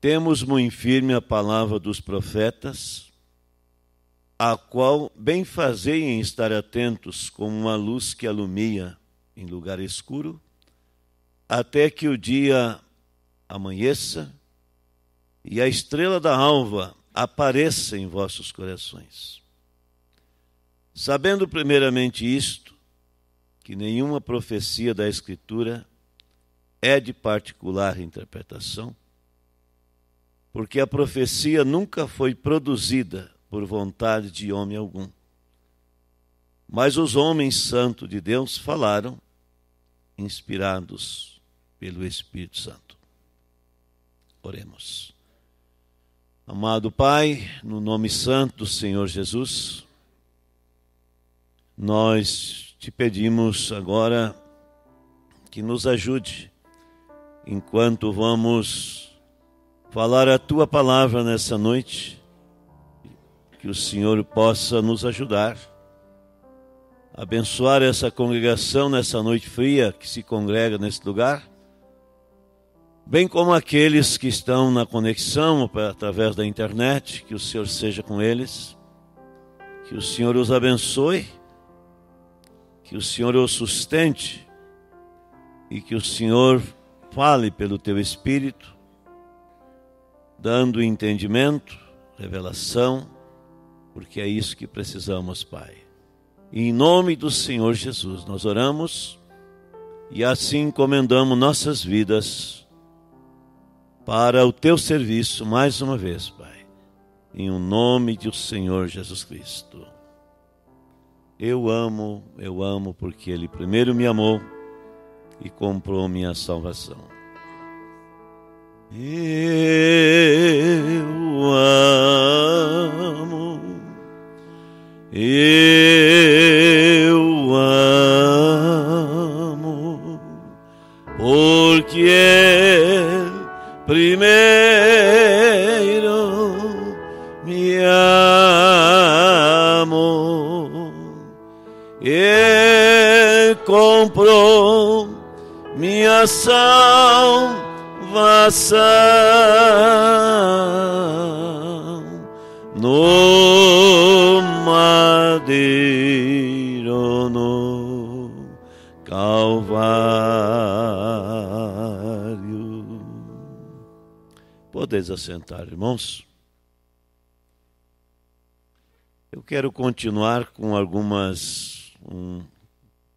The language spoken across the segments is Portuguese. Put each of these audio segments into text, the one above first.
Temos muito firme a palavra dos profetas, a qual bem fazei em estar atentos como uma luz que alumia em lugar escuro, até que o dia amanheça e a estrela da alva apareça em vossos corações. Sabendo primeiramente isto, que nenhuma profecia da Escritura é de particular interpretação, porque a profecia nunca foi produzida por vontade de homem algum. Mas os homens santos de Deus falaram, inspirados pelo Espírito Santo. Oremos. Amado Pai, no nome santo do Senhor Jesus, nós te pedimos agora que nos ajude enquanto vamos falar a tua palavra nessa noite, que o Senhor possa nos ajudar, abençoar essa congregação nessa noite fria que se congrega nesse lugar, bem como aqueles que estão na conexão através da internet, que o Senhor seja com eles, que o Senhor os abençoe, que o Senhor os sustente e que o Senhor fale pelo teu Espírito dando entendimento, revelação, porque é isso que precisamos, Pai. E em nome do Senhor Jesus, nós oramos e assim encomendamos nossas vidas para o teu serviço mais uma vez, Pai. Em o nome do Senhor Jesus Cristo. Eu amo, eu amo porque Ele primeiro me amou e comprou minha salvação. Eu amo, eu amo, porque é primeiro me amo e comprou minha salvação salvação no madeiro no Calvário. Podeis assentar, irmãos. Eu quero continuar com algumas um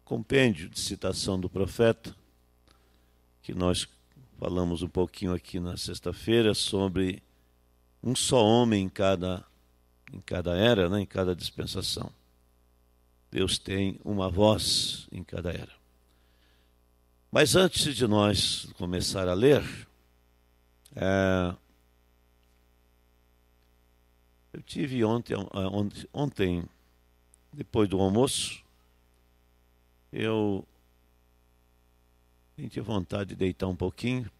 compêndio de citação do profeta que nós Falamos um pouquinho aqui na sexta-feira sobre um só homem em cada, em cada era, né, em cada dispensação. Deus tem uma voz em cada era. Mas antes de nós começar a ler, é, eu tive ontem, ontem, depois do almoço, eu Senti vontade de deitar um pouquinho.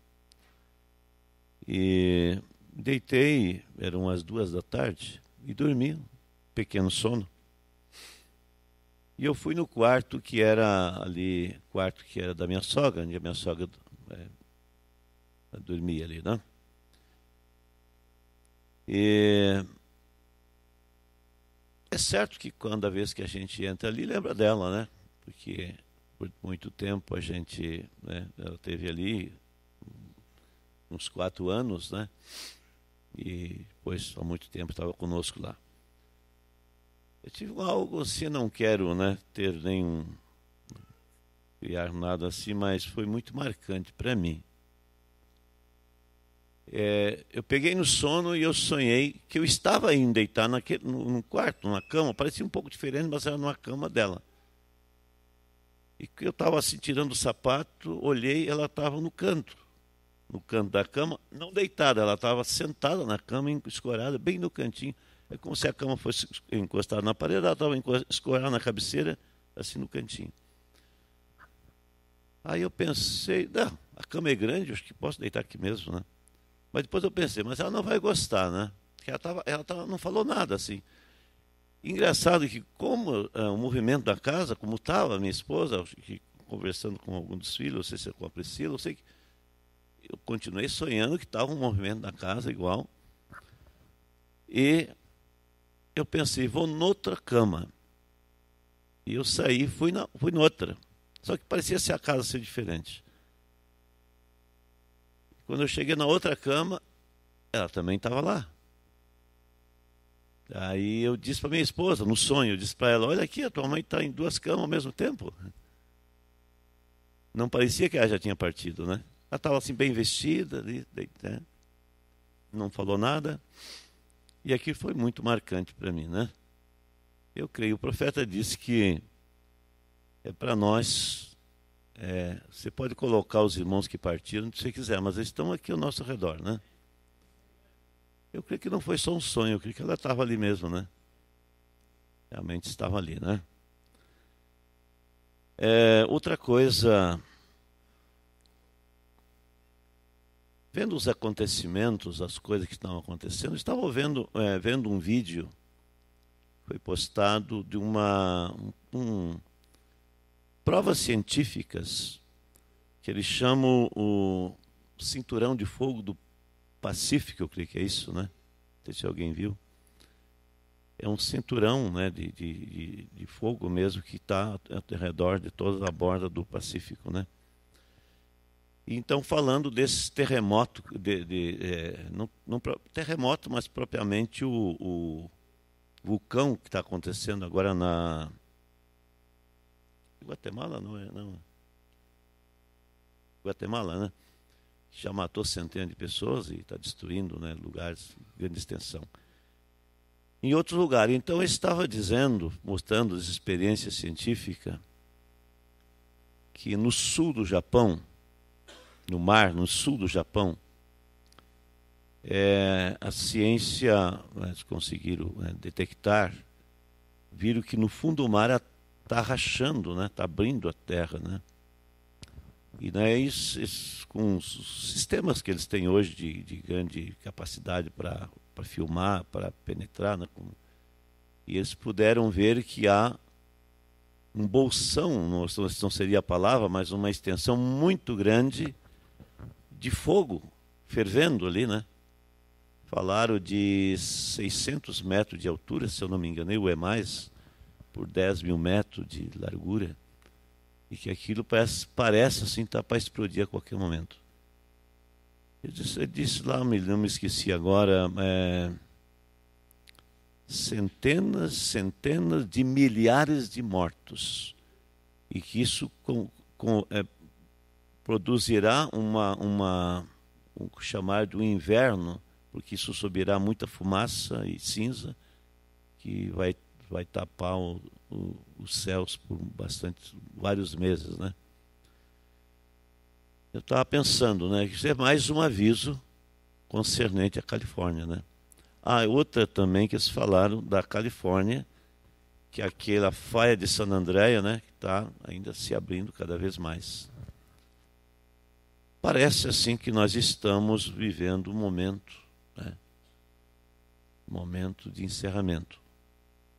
E deitei, eram as duas da tarde, e dormi, pequeno sono. E eu fui no quarto que era ali, quarto que era da minha sogra, onde a minha sogra é, dormia ali, né? E é certo que quando a vez que a gente entra ali, lembra dela, né? Porque por muito tempo a gente, né, ela teve ali uns quatro anos, né? E depois há muito tempo estava conosco lá. Eu tive algo assim, não quero, né, ter nenhum criar nada assim, mas foi muito marcante para mim. É, eu peguei no sono e eu sonhei que eu estava indo deitar naquele, no, quarto, numa cama, parecia um pouco diferente, mas era numa cama dela. E que eu estava assim tirando o sapato, olhei, ela estava no canto, no canto da cama, não deitada, ela estava sentada na cama, escorada, bem no cantinho. É como se a cama fosse encostada na parede, ela estava escorada na cabeceira, assim no cantinho. Aí eu pensei, não, a cama é grande, acho que posso deitar aqui mesmo, né? Mas depois eu pensei, mas ela não vai gostar, né? Porque ela, tava, ela tava, não falou nada assim. Engraçado que, como uh, o movimento da casa, como estava minha esposa, que, conversando com algum dos filhos, não sei se é com a Priscila, eu sei que eu continuei sonhando que estava um movimento na casa igual. E eu pensei, vou noutra cama. E eu saí fui na, fui noutra. Só que parecia ser a casa ser diferente. Quando eu cheguei na outra cama, ela também estava lá. Aí eu disse para minha esposa, no sonho, eu disse para ela: Olha aqui, a tua mãe está em duas camas ao mesmo tempo. Não parecia que ela já tinha partido, né? Ela estava assim, bem vestida, né? não falou nada. E aquilo foi muito marcante para mim, né? Eu creio, o profeta disse que é para nós. É, você pode colocar os irmãos que partiram, se você quiser, mas eles estão aqui ao nosso redor, né? Eu creio que não foi só um sonho, eu creio que ela estava ali mesmo, né? Realmente estava ali, né? É, outra coisa, vendo os acontecimentos, as coisas que estão acontecendo, estava vendo, é, vendo um vídeo, foi postado de uma um, provas científicas que eles chamam o cinturão de fogo do Pacífico, eu creio que é isso, né? Não sei se alguém viu. É um cinturão né, de, de, de fogo mesmo que está ao redor de toda a borda do Pacífico, né? Então, falando desse terremoto, de, de é, não, não, terremoto, mas propriamente o, o vulcão que está acontecendo agora na Guatemala, não é? Não. Guatemala, né? já matou centenas de pessoas e está destruindo né, lugares de grande extensão. Em outro lugar, então, eu estava dizendo, mostrando as experiências científicas, que no sul do Japão, no mar, no sul do Japão, é, a ciência, eles conseguiram né, detectar, viram que no fundo do mar está rachando, está né, tá abrindo a terra. Né? E né, isso, isso, com os sistemas que eles têm hoje de, de grande capacidade para filmar, para penetrar, né, com, e eles puderam ver que há um bolsão, não, não seria a palavra, mas uma extensão muito grande de fogo fervendo ali, né? Falaram de 600 metros de altura, se eu não me engano, ou é mais, por 10 mil metros de largura e que aquilo parece, parece assim estar tá para explodir a qualquer momento. Eu disse, eu disse lá, não me esqueci agora, é, centenas, centenas de milhares de mortos e que isso com, com, é, produzirá uma, uma um chamar do inverno, porque isso subirá muita fumaça e cinza que vai vai tapar o, o, os céus por bastante, vários meses, né? Eu estava pensando, né? Isso é mais um aviso concernente à Califórnia, né? Ah, outra também que eles falaram da Califórnia, que é aquela faia de San Andréia, né? Que está ainda se abrindo cada vez mais. Parece assim que nós estamos vivendo um momento, né? Momento de encerramento.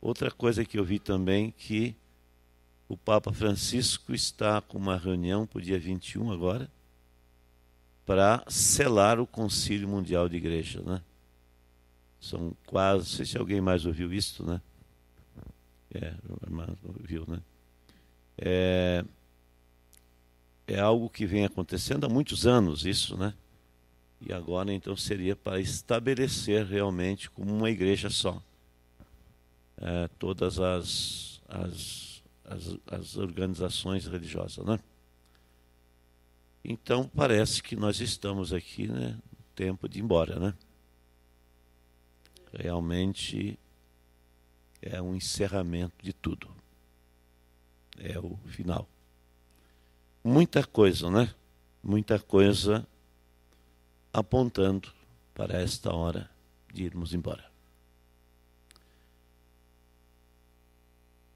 Outra coisa que eu vi também que o Papa Francisco está com uma reunião para o dia 21 agora para selar o Concílio Mundial de Igreja, né? São quase, não sei se alguém mais ouviu isso, né? É, ouviu, né? É, é algo que vem acontecendo há muitos anos, isso, né? E agora então seria para estabelecer realmente como uma igreja só é, todas as, as, as, as organizações religiosas. Né? Então parece que nós estamos aqui né, tempo de ir embora. Né? Realmente é um encerramento de tudo. É o final. Muita coisa, né? Muita coisa apontando para esta hora de irmos embora.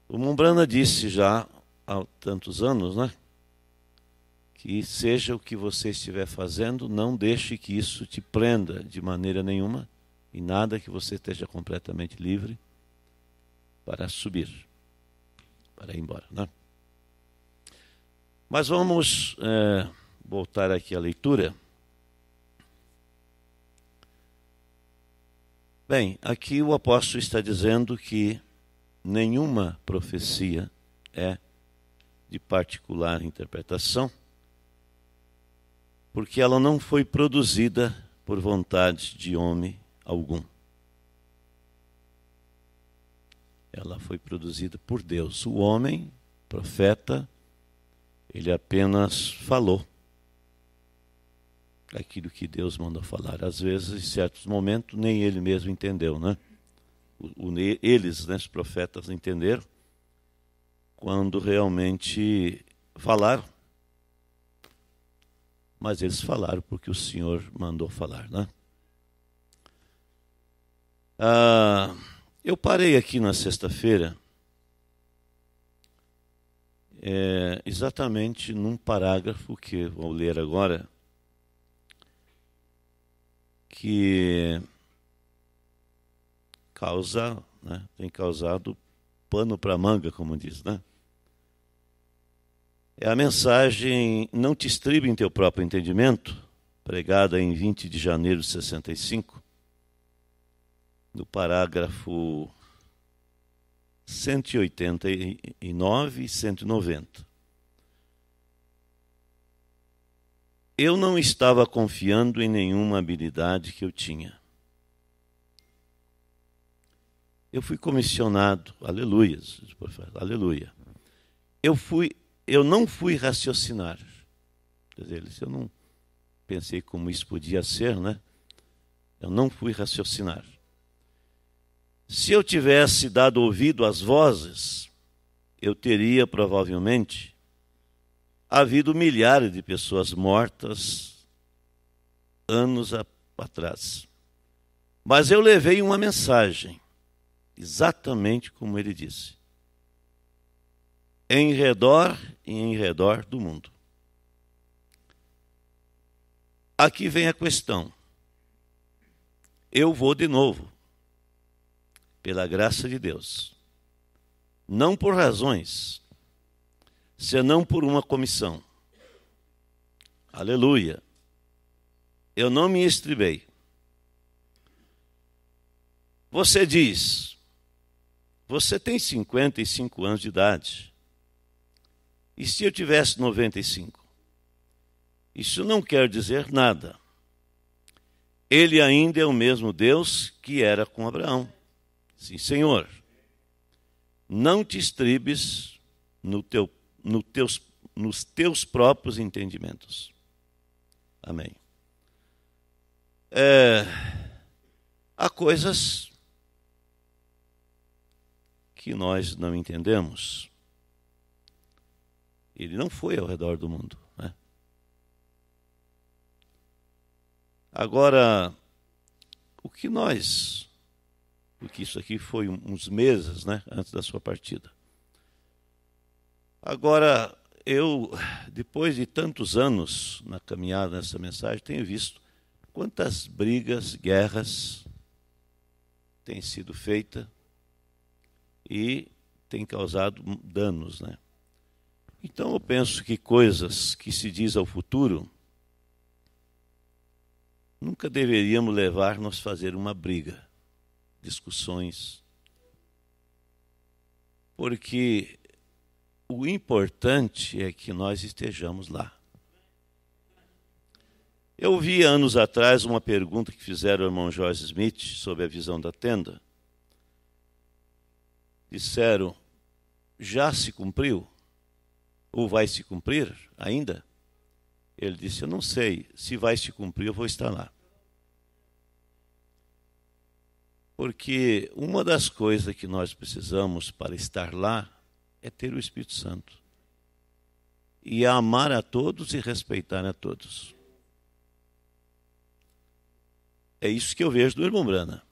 O Mumbrana disse já há tantos anos, né? Que seja o que você estiver fazendo, não deixe que isso te prenda de maneira nenhuma e nada que você esteja completamente livre para subir, para ir embora, né? Mas vamos é, voltar aqui à leitura. Bem, aqui o apóstolo está dizendo que nenhuma profecia é de particular interpretação, porque ela não foi produzida por vontade de homem algum. Ela foi produzida por Deus. O homem, profeta, ele apenas falou aquilo que Deus mandou falar. Às vezes, em certos momentos, nem ele mesmo entendeu, né? O, o, eles, né, os profetas, entenderam quando realmente falaram. Mas eles falaram porque o Senhor mandou falar, né? Ah, eu parei aqui na sexta-feira é, exatamente num parágrafo que vou ler agora, que causa, né, tem causado pano para manga, como diz, né? É a mensagem Não te estribe em teu próprio entendimento, pregada em 20 de janeiro de 65, no parágrafo 189 e 190. Eu não estava confiando em nenhuma habilidade que eu tinha. Eu fui comissionado, aleluia, aleluia. Eu fui, eu não fui raciocinar. Quer dizer, eu não pensei como isso podia ser, né? Eu não fui raciocinar. Se eu tivesse dado ouvido às vozes, eu teria provavelmente havido milhares de pessoas mortas anos atrás. Mas eu levei uma mensagem, exatamente como ele disse. Em redor e em redor do mundo. Aqui vem a questão. Eu vou de novo pela graça de Deus. Não por razões, senão por uma comissão. Aleluia. Eu não me estribei. Você diz, você tem 55 anos de idade. E se eu tivesse 95? Isso não quer dizer nada. Ele ainda é o mesmo Deus que era com Abraão. Sim, Senhor, não te estribes no teu, no teus, nos teus próprios entendimentos. Amém. É, há coisas que nós não entendemos. Ele não foi ao redor do mundo. Né? Agora, o que nós porque isso aqui foi uns meses né, antes da sua partida. Agora, eu, depois de tantos anos na caminhada nessa mensagem, tenho visto quantas brigas, guerras têm sido feitas e têm causado danos. Né? Então eu penso que coisas que se diz ao futuro nunca deveríamos levar-nos a fazer uma briga discussões. Porque o importante é que nós estejamos lá. Eu vi anos atrás uma pergunta que fizeram ao irmão Joyce Smith sobre a visão da tenda. Disseram: já se cumpriu? Ou vai se cumprir ainda? Ele disse: Eu não sei. Se vai se cumprir, eu vou estar lá. Porque uma das coisas que nós precisamos para estar lá é ter o Espírito Santo. E amar a todos e respeitar a todos. É isso que eu vejo do irmão Brana.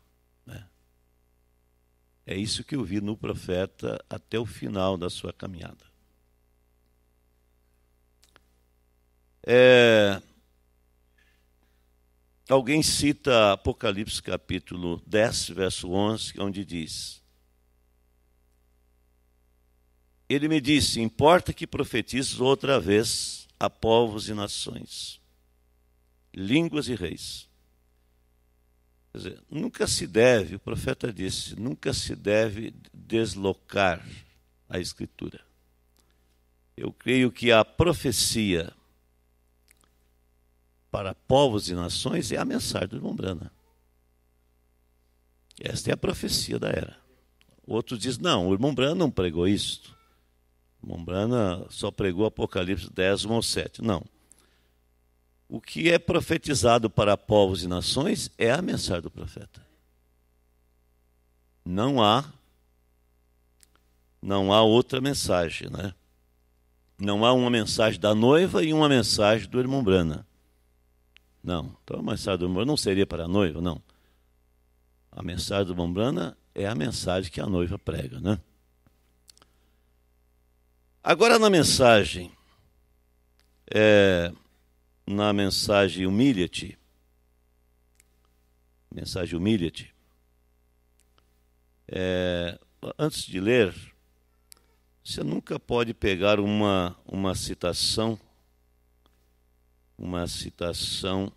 Né? É isso que eu vi no profeta até o final da sua caminhada. É, Alguém cita Apocalipse capítulo 10, verso 11, onde diz: Ele me disse: Importa que profetizes outra vez a povos e nações, línguas e reis. Quer dizer, nunca se deve, o profeta disse, nunca se deve deslocar a Escritura. Eu creio que a profecia para povos e nações é a mensagem do irmão Brana. Esta é a profecia da era. Outros dizem, não, o irmão Brana não pregou isto. O irmão Brana só pregou Apocalipse 10, 1 ao 7. Não. O que é profetizado para povos e nações é a mensagem do profeta. Não há não há outra mensagem, né? Não há uma mensagem da noiva e uma mensagem do irmão Brana. Não. Então a mensagem do irmão Brana não seria para a noiva, não. A mensagem do irmão Brana é a mensagem que a noiva prega, né? Agora na mensagem, é, na mensagem humilha-te, mensagem humilha-te, é, antes de ler, você nunca pode pegar uma, uma citação, uma citação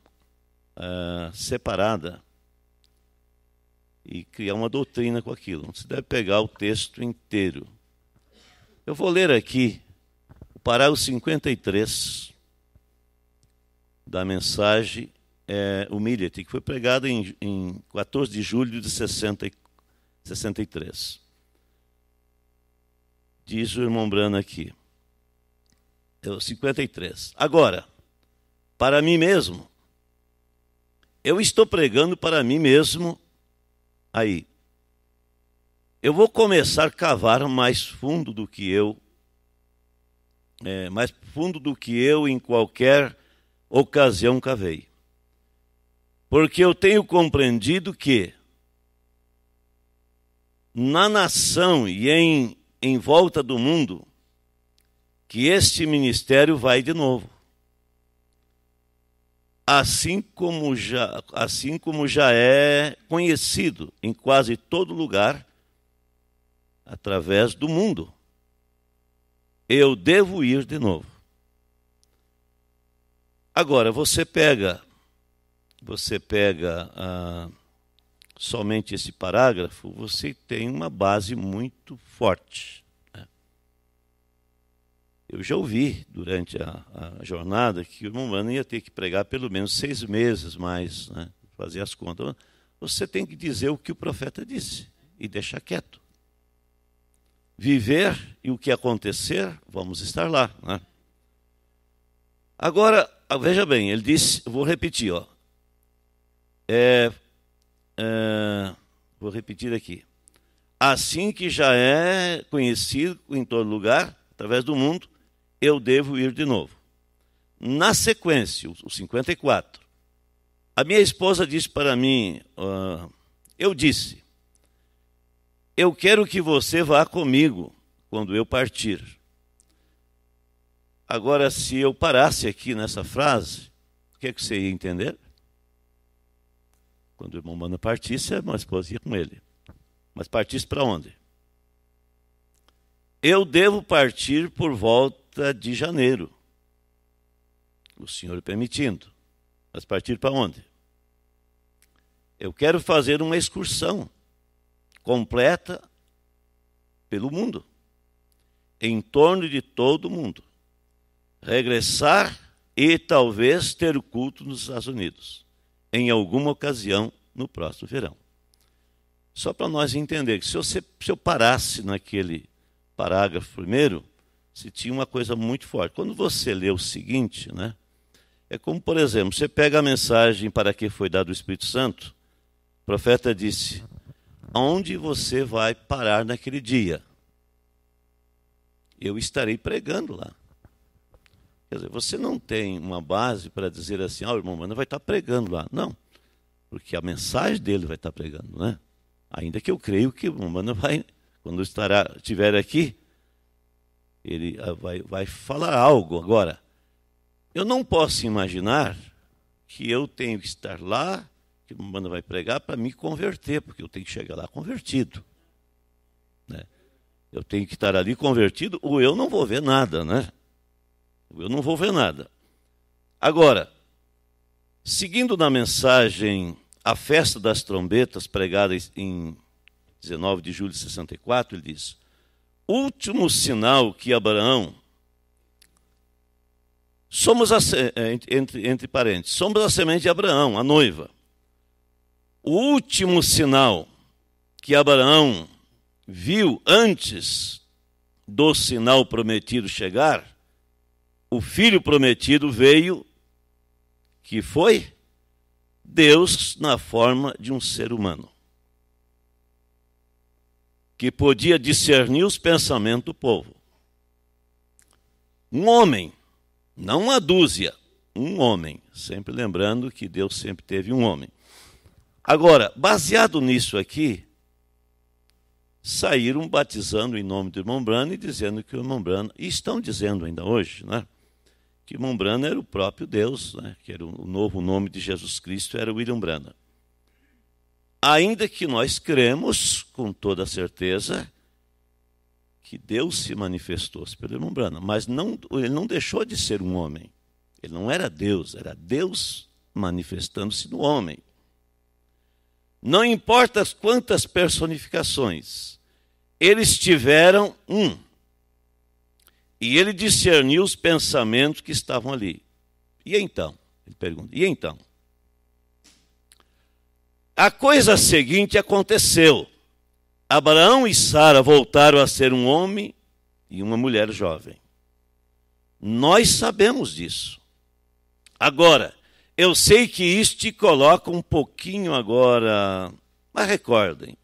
uh, separada e criar uma doutrina com aquilo. Você deve pegar o texto inteiro. Eu vou ler aqui o parágrafo 53 da mensagem é, que foi pregada em, em 14 de julho de 60, 63. Diz o irmão Brano aqui. É o 53. Agora, para mim mesmo, eu estou pregando para mim mesmo aí. Eu vou começar a cavar mais fundo do que eu, é, mais fundo do que eu em qualquer ocasião cavei. Porque eu tenho compreendido que na nação e em em volta do mundo que este ministério vai de novo. Assim como já, assim como já é conhecido em quase todo lugar através do mundo. Eu devo ir de novo. Agora você pega você pega ah, somente esse parágrafo, você tem uma base muito forte. Eu já ouvi durante a, a, jornada que o irmão Mano ia ter que pregar pelo menos seis meses mais, né? fazer as contas. Você tem que dizer o que o profeta disse e deixar quieto. Viver e o que acontecer, vamos estar lá. Né? Agora, veja bem, ele disse, vou repetir, ó. É, é, vou repetir aqui. Assim que já é conhecido em todo lugar, através do mundo, eu devo ir de novo. Na sequência, o 54, a minha esposa disse para mim: uh, Eu disse, eu quero que você vá comigo quando eu partir. Agora, se eu parasse aqui nessa frase, o que, é que você ia entender? Quando o irmão Mano partisse, a minha esposa ia com ele. Mas partisse para onde? Eu devo partir por volta de janeiro. O senhor permitindo. Mas partir para onde? Eu quero fazer uma excursão completa pelo mundo, em torno de todo o mundo. Regressar e talvez ter culto nos Estados Unidos em alguma ocasião no próximo verão. Só para nós entender que se, você, se eu parasse naquele parágrafo primeiro, se tinha uma coisa muito forte. Quando você lê o seguinte, né, é como, por exemplo, você pega a mensagem para que foi dado o Espírito Santo, o profeta disse: Onde você vai parar naquele dia? Eu estarei pregando lá. Quer dizer, você não tem uma base para dizer assim, ah, o irmão Mano vai estar pregando lá. Não, porque a mensagem dele vai estar pregando, né? Ainda que eu creio que o irmão Mano vai, quando estará, estiver aqui, ele ah, vai, vai falar algo. Agora, eu não posso imaginar que eu tenho que estar lá, que o Mano vai pregar para me converter, porque eu tenho que chegar lá convertido. Né? Eu tenho que estar ali convertido, ou eu não vou ver nada, né? Eu não vou ver nada. Agora, seguindo na mensagem a festa das trombetas, pregada em 19 de julho de 64, ele diz: último sinal que Abraão, somos a, é, entre, entre parênteses, somos a semente de Abraão, a noiva. O último sinal que Abraão viu antes do sinal prometido chegar, o filho prometido veio, que foi Deus na forma de um ser humano que podia discernir os pensamentos do povo. Um homem, não uma dúzia, um homem. Sempre lembrando que Deus sempre teve um homem. Agora, baseado nisso aqui, saíram batizando em nome do irmão Brano e dizendo que o irmão Brano, e estão dizendo ainda hoje, né? que irmão Brano era o próprio Deus, né? que era o novo nome de Jesus Cristo, era William Brana ainda que nós cremos com toda certeza que Deus se manifestou pelo irmão Brana, mas não, ele não deixou de ser um homem. Ele não era Deus, era Deus manifestando-se no homem. Não importa quantas personificações, eles tiveram um. E ele discerniu os pensamentos que estavam ali. E então? Ele pergunta: e então? A coisa seguinte aconteceu. Abraão e Sara voltaram a ser um homem e uma mulher jovem. Nós sabemos disso. Agora, eu sei que isso te coloca um pouquinho agora, mas recordem,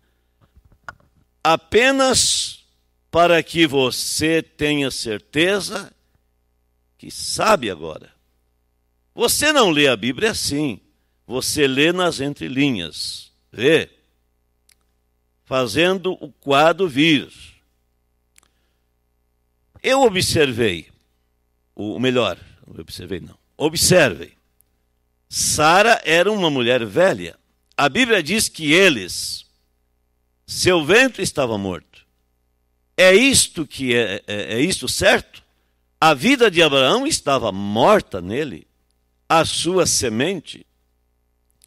apenas para que você tenha certeza que sabe agora. Você não lê a Bíblia assim. Você lê nas entrelinhas, vê, fazendo o quadro vir. Eu observei, o melhor, não observei não, observem. Sara era uma mulher velha. A Bíblia diz que eles, seu ventre estava morto. É isto que é, é, é isto certo? A vida de Abraão estava morta nele, a sua semente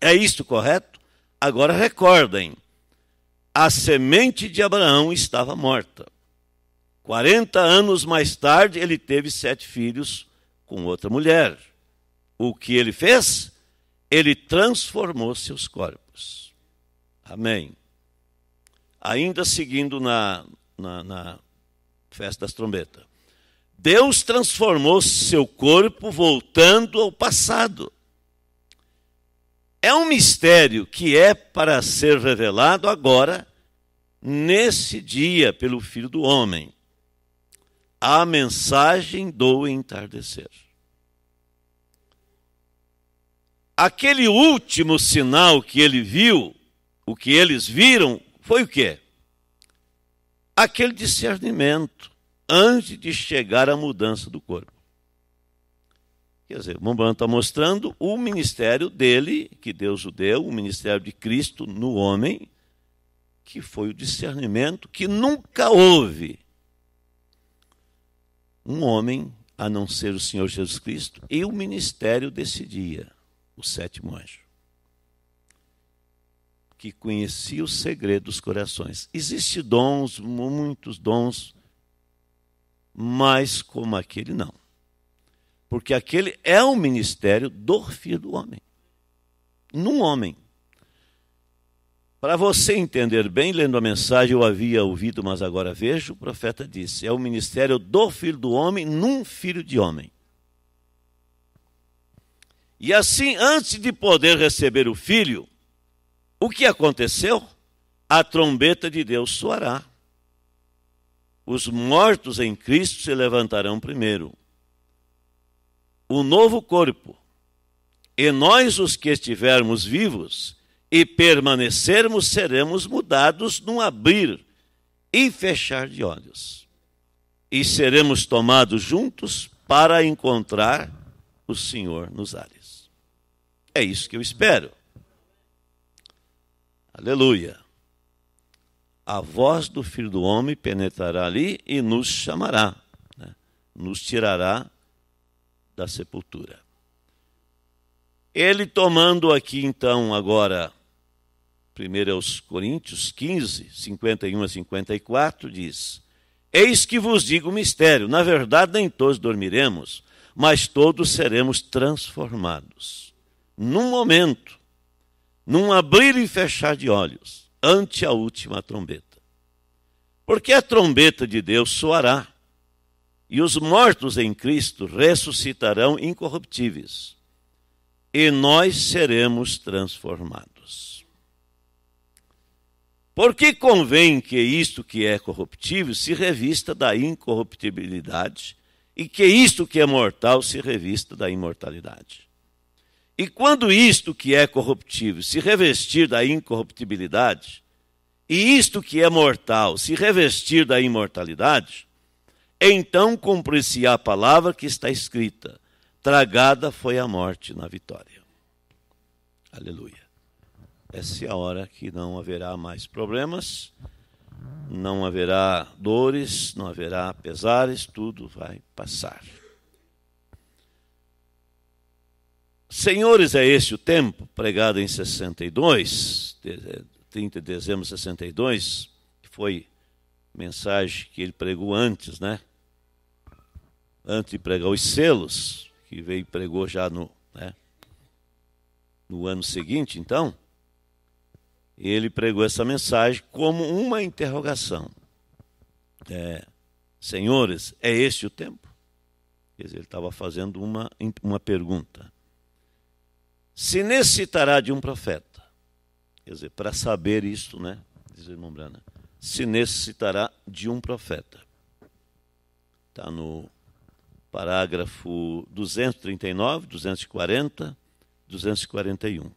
é isto correto? Agora recordem: a semente de Abraão estava morta. 40 anos mais tarde, ele teve sete filhos com outra mulher. O que ele fez? Ele transformou seus corpos. Amém. Ainda seguindo na, na, na festa das trombetas. Deus transformou seu corpo voltando ao passado. É um mistério que é para ser revelado agora, nesse dia, pelo Filho do Homem. A mensagem do entardecer. Aquele último sinal que ele viu, o que eles viram, foi o quê? Aquele discernimento antes de chegar à mudança do corpo. Quer dizer, o Mombrano está mostrando o ministério dele, que Deus o deu, o ministério de Cristo no homem, que foi o discernimento que nunca houve um homem a não ser o Senhor Jesus Cristo e o ministério desse dia, o sétimo anjo, que conhecia o segredo dos corações. Existem dons, muitos dons, mas como aquele não porque aquele é o ministério do Filho do Homem. Num homem. Para você entender bem, lendo a mensagem, eu havia ouvido, mas agora vejo, o profeta disse: é o ministério do Filho do Homem num filho de homem. E assim, antes de poder receber o filho, o que aconteceu? A trombeta de Deus soará. Os mortos em Cristo se levantarão primeiro o novo corpo. E nós, os que estivermos vivos e permanecermos, seremos mudados num abrir e fechar de olhos. E seremos tomados juntos para encontrar o Senhor nos ares. É isso que eu espero. Aleluia. A voz do Filho do Homem penetrará ali e nos chamará, né? nos tirará da sepultura. Ele tomando aqui então agora 1 aos Coríntios 15, 51 a 54, diz: Eis que vos digo o mistério, na verdade nem todos dormiremos, mas todos seremos transformados. Num momento, num abrir e fechar de olhos, ante a última trombeta. Porque a trombeta de Deus soará, e os mortos em Cristo ressuscitarão incorruptíveis, e nós seremos transformados. Porque convém que isto que é corruptível se revista da incorruptibilidade, e que isto que é mortal se revista da imortalidade. E quando isto que é corruptível se revestir da incorruptibilidade, e isto que é mortal se revestir da imortalidade, então cumprir-se a palavra que está escrita: tragada foi a morte na vitória. Aleluia. Essa é a hora que não haverá mais problemas, não haverá dores, não haverá pesares, tudo vai passar. Senhores, é esse o tempo, pregado em 62, 30 de dezembro de 62, que foi mensagem que ele pregou antes, né? Antes de pregar os selos, que veio e pregou já no, né? no ano seguinte, então, ele pregou essa mensagem como uma interrogação. É, Senhores, é este o tempo? Quer dizer, ele estava fazendo uma, uma pergunta se necessitará de um profeta. Quer dizer, para saber isto, né? Diz o irmão Brana, se necessitará de um profeta. Está no parágrafo 239, 240, 241.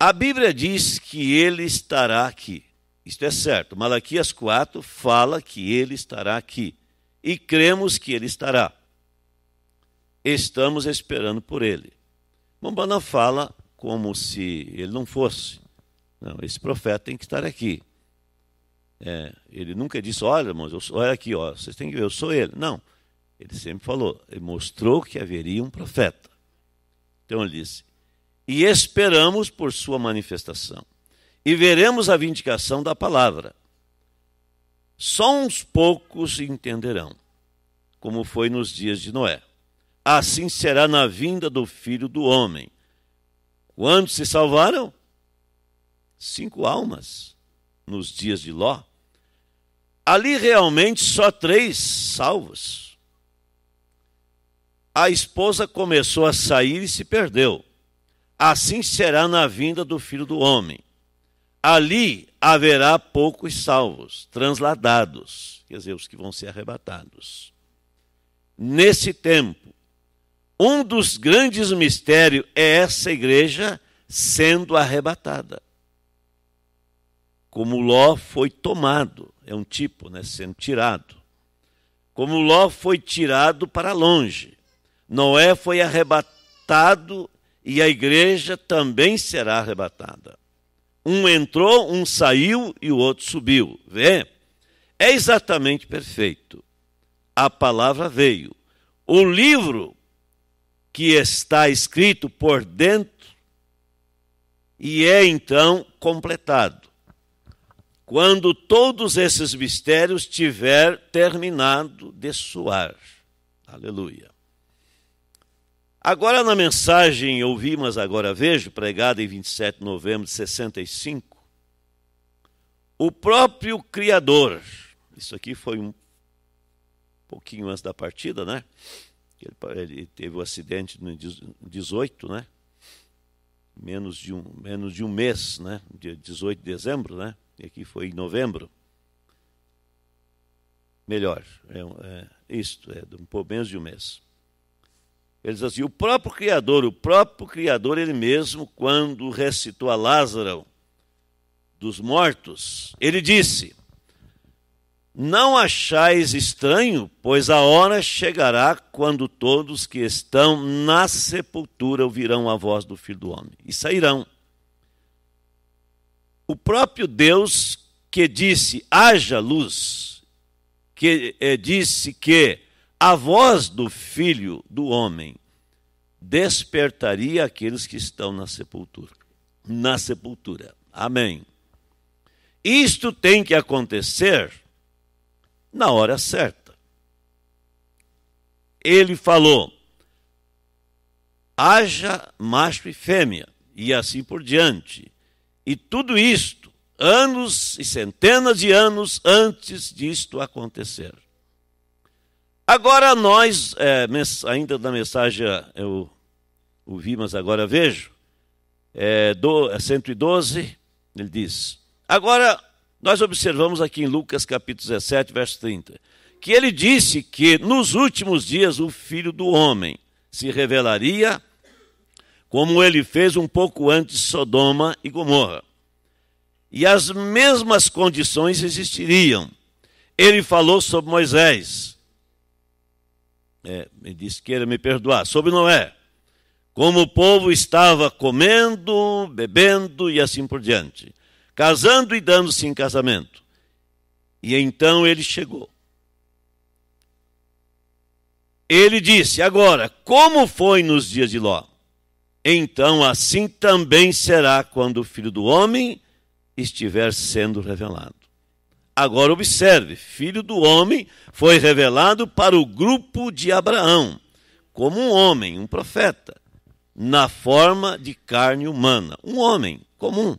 A Bíblia diz que ele estará aqui. Isto é certo. Malaquias 4 fala que ele estará aqui. E cremos que ele estará estamos esperando por ele. Mombana fala como se ele não fosse. Não, esse profeta tem que estar aqui. É, ele nunca disse, olha, irmãos, eu sou, olha aqui, ó, vocês têm que ver, eu sou ele. Não. Ele sempre falou, ele mostrou que haveria um profeta. Então ele disse, e esperamos por sua manifestação. E veremos a vindicação da palavra. Só uns poucos entenderão, como foi nos dias de Noé assim será na vinda do filho do homem. Quantos se salvaram? Cinco almas nos dias de Ló. Ali realmente só três salvos. A esposa começou a sair e se perdeu. Assim será na vinda do filho do homem. Ali haverá poucos salvos, transladados, quer dizer, os que vão ser arrebatados. Nesse tempo, um dos grandes mistérios é essa igreja sendo arrebatada. Como Ló foi tomado, é um tipo, né, sendo tirado. Como Ló foi tirado para longe. Noé foi arrebatado e a igreja também será arrebatada. Um entrou, um saiu e o outro subiu. Vê? É exatamente perfeito. A palavra veio. O livro que está escrito por dentro e é então completado. Quando todos esses mistérios tiver terminado de soar. Aleluia. Agora na mensagem ouvi, mas agora vejo, pregada em 27 de novembro de 65, o próprio Criador, isso aqui foi um pouquinho antes da partida, né? Ele, ele teve o um acidente no 18, né? Menos de um, menos de um mês, né? Dia 18 de dezembro, né? E aqui foi em novembro. Melhor, é, é isto, é um pouco menos de um mês. Ele diz assim: o próprio Criador, o próprio Criador, ele mesmo, quando recitou a Lázaro dos mortos, ele disse: não achais estranho, pois a hora chegará quando todos que estão na sepultura ouvirão a voz do Filho do Homem e sairão. O próprio Deus que disse: haja luz, que eh, disse que a voz do Filho do Homem despertaria aqueles que estão na sepultura. Na sepultura. Amém. Isto tem que acontecer na hora certa. Ele falou: haja macho e fêmea, e assim por diante. E tudo isto, anos e centenas de anos antes disto acontecer. Agora nós, é, ainda da mensagem eu ouvi, mas agora vejo, é, do, 112, é ele diz: Agora nós observamos aqui em Lucas capítulo 17, verso 30, que ele disse que nos últimos dias o filho do homem se revelaria como ele fez um pouco antes Sodoma e Gomorra. E as mesmas condições existiriam. Ele falou sobre Moisés. É, me disse queira me perdoar. Sobre Noé. Como o povo estava comendo, bebendo e assim por diante. Casando e dando-se em casamento. E então ele chegou. Ele disse: Agora, como foi nos dias de Ló? Então assim também será quando o filho do homem estiver sendo revelado. Agora observe: filho do homem foi revelado para o grupo de Abraão, como um homem, um profeta, na forma de carne humana, um homem comum,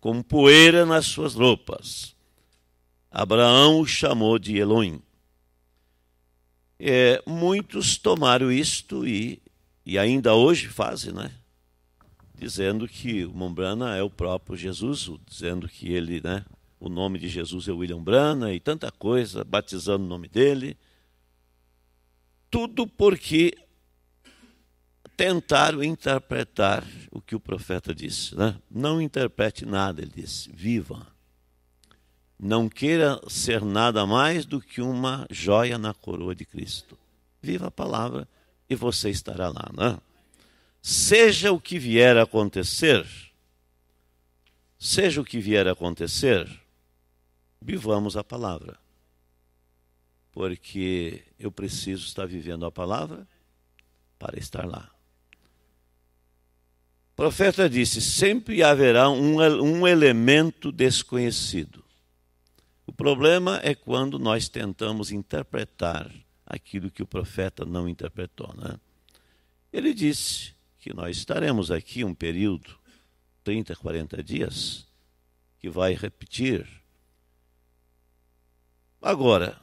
com poeira nas suas roupas. Abraão o chamou de Elohim. É, muitos tomaram isto e e ainda hoje fazem, né? Dizendo que o Mombrana é o próprio Jesus, dizendo que ele, né? O nome de Jesus é William Brana e tanta coisa, batizando o nome dele. Tudo porque tentaram interpretar o que o profeta disse. Né? Não interprete nada, ele disse, viva. Não queira ser nada mais do que uma joia na coroa de Cristo. Viva a palavra e você estará lá, né? Seja o que vier a acontecer, seja o que vier a acontecer, vivamos a palavra. Porque eu preciso estar vivendo a palavra para estar lá. O profeta disse: sempre haverá um, um elemento desconhecido. O problema é quando nós tentamos interpretar aquilo que o profeta não interpretou. Né? Ele disse que nós estaremos aqui um período, 30, 40 dias, que vai repetir. Agora,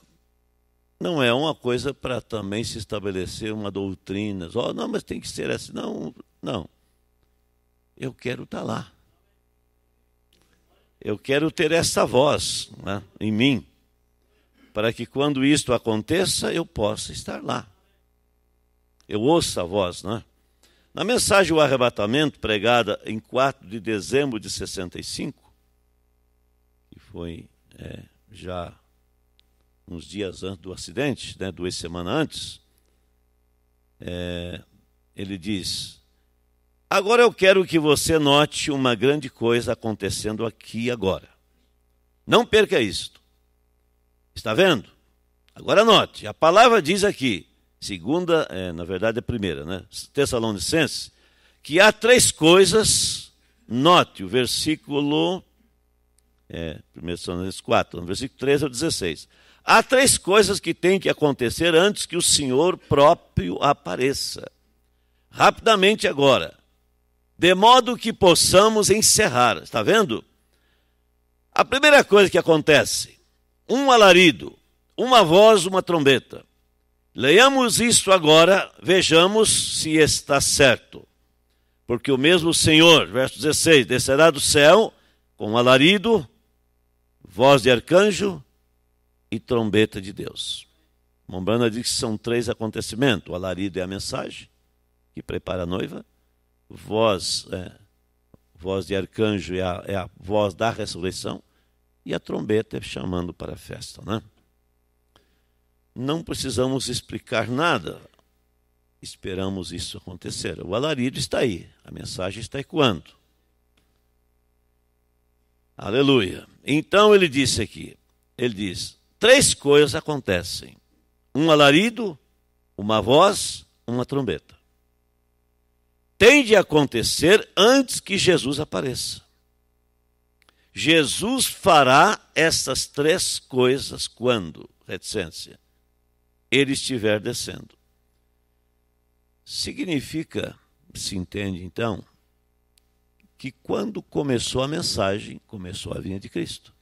não é uma coisa para também se estabelecer uma doutrina. Oh, não, mas tem que ser assim. Não, não. Eu quero estar lá. Eu quero ter essa voz né, em mim para que quando isto aconteça eu possa estar lá. Eu ouço a voz, não é? Na mensagem O Arrebatamento, pregada em 4 de dezembro de 65, que foi é, já uns dias antes do acidente, né, duas semanas antes, é, ele diz: Agora eu quero que você note uma grande coisa acontecendo aqui agora. Não perca isto. Está vendo? Agora note, a palavra diz aqui, segunda, é, na verdade é a primeira, né? Tessalonicenses, que há três coisas, note o versículo, é, 1 Tessalonicenses 4, no versículo 13 ao 16. Há três coisas que têm que acontecer antes que o Senhor próprio apareça. Rapidamente agora, de modo que possamos encerrar. Está vendo? A primeira coisa que acontece, um alarido, uma voz, uma trombeta. Leiamos isto agora, vejamos se está certo. Porque o mesmo Senhor, verso 16, descerá do céu com um alarido, voz de arcanjo e trombeta de Deus. Mombrana diz que são três acontecimentos. O alarido é a mensagem que prepara a noiva, voz, é, voz de arcanjo é a, é a voz da ressurreição, e a trombeta é chamando para a festa. Né? Não precisamos explicar nada, esperamos isso acontecer. O alarido está aí, a mensagem está ecoando. Aleluia. Então ele disse aqui, ele diz, três coisas acontecem. Um alarido, uma voz, uma trombeta. tem de acontecer antes que Jesus apareça. Jesus fará essas três coisas quando? Reticência. Ele estiver descendo. Significa, se entende então, que quando começou a mensagem, começou a vinda de Cristo.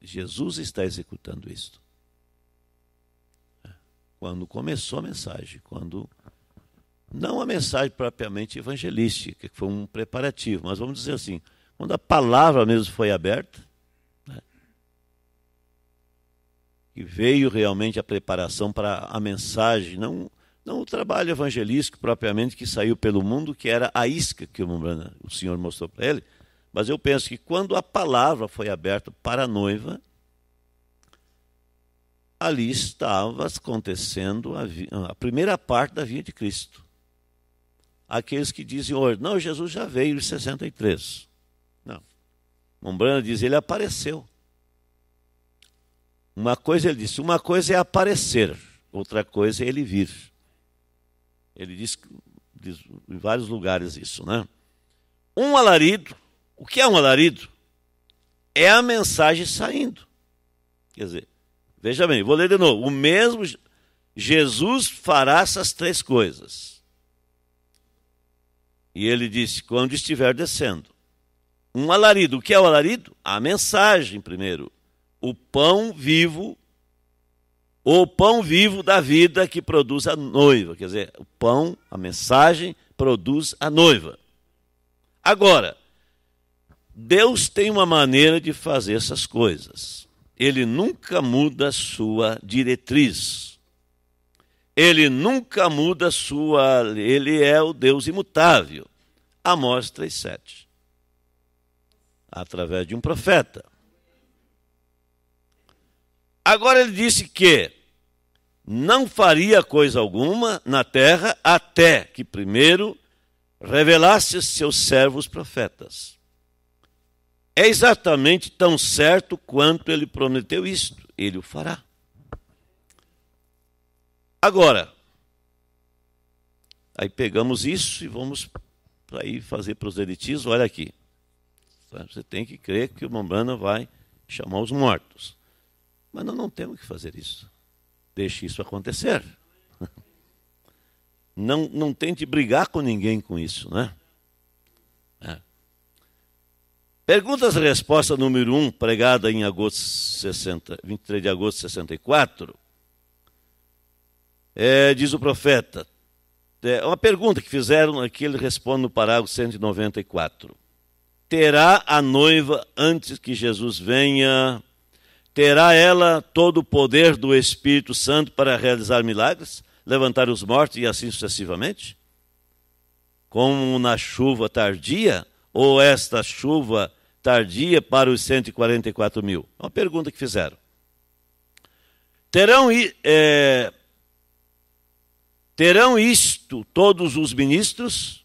Jesus está executando isto. Quando começou a mensagem, quando não a mensagem propriamente evangelística, que foi um preparativo, mas vamos dizer assim, quando a palavra mesmo foi aberta, né, e veio realmente a preparação para a mensagem, não, não o trabalho evangelístico propriamente que saiu pelo mundo, que era a isca que o, Senhor mostrou para ele, mas eu penso que quando a palavra foi aberta para a noiva, ali estava acontecendo a, a primeira parte da vida de Cristo. Aqueles que dizem hoje, não, Jesus já veio em 63. Mombrana diz, ele apareceu. Uma coisa ele disse, uma coisa é aparecer, outra coisa é ele vir. Ele diz, diz em vários lugares isso, né? Um alarido, o que é um alarido? É a mensagem saindo. Quer dizer, veja bem, vou ler de novo. O mesmo Jesus fará essas três coisas. E ele disse: quando estiver descendo. Um alarido. O que é o alarido? A mensagem, primeiro. O pão vivo, o pão vivo da vida que produz a noiva. Quer dizer, o pão, a mensagem, produz a noiva. Agora, Deus tem uma maneira de fazer essas coisas. Ele nunca muda sua diretriz. Ele nunca muda sua. Ele é o Deus imutável. Amós 3,7 através de um profeta. Agora ele disse que não faria coisa alguma na terra até que primeiro revelasse seus servos profetas. É exatamente tão certo quanto ele prometeu isto, ele o fará. Agora, aí pegamos isso e vamos para ir fazer proselitismo, olha aqui. Você tem que crer que o Mambrana vai chamar os mortos. Mas nós não temos que fazer isso. Deixe isso acontecer. Não, não tente brigar com ninguém com isso, né? É. Perguntas e resposta número 1, um, pregada em agosto 60, 23 de agosto de 64. É, diz o profeta. É uma pergunta que fizeram aqui, ele responde no parágrafo 194 terá a noiva antes que Jesus venha? Terá ela todo o poder do Espírito Santo para realizar milagres, levantar os mortos e assim sucessivamente? Como na chuva tardia, ou esta chuva tardia para os 144 mil? Uma pergunta que fizeram. Terão, é, terão isto todos os ministros?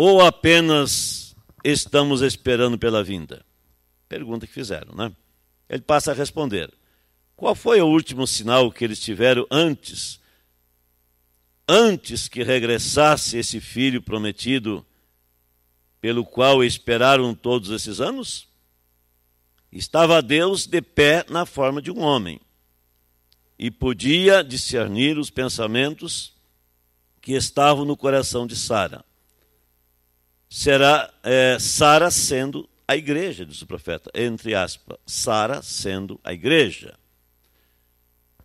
Ou apenas estamos esperando pela vinda? Pergunta que fizeram, né? Ele passa a responder: Qual foi o último sinal que eles tiveram antes, antes que regressasse esse filho prometido, pelo qual esperaram todos esses anos? Estava Deus de pé na forma de um homem e podia discernir os pensamentos que estavam no coração de Sara será é, Sara sendo a igreja, diz o profeta, entre aspas, Sara sendo a igreja.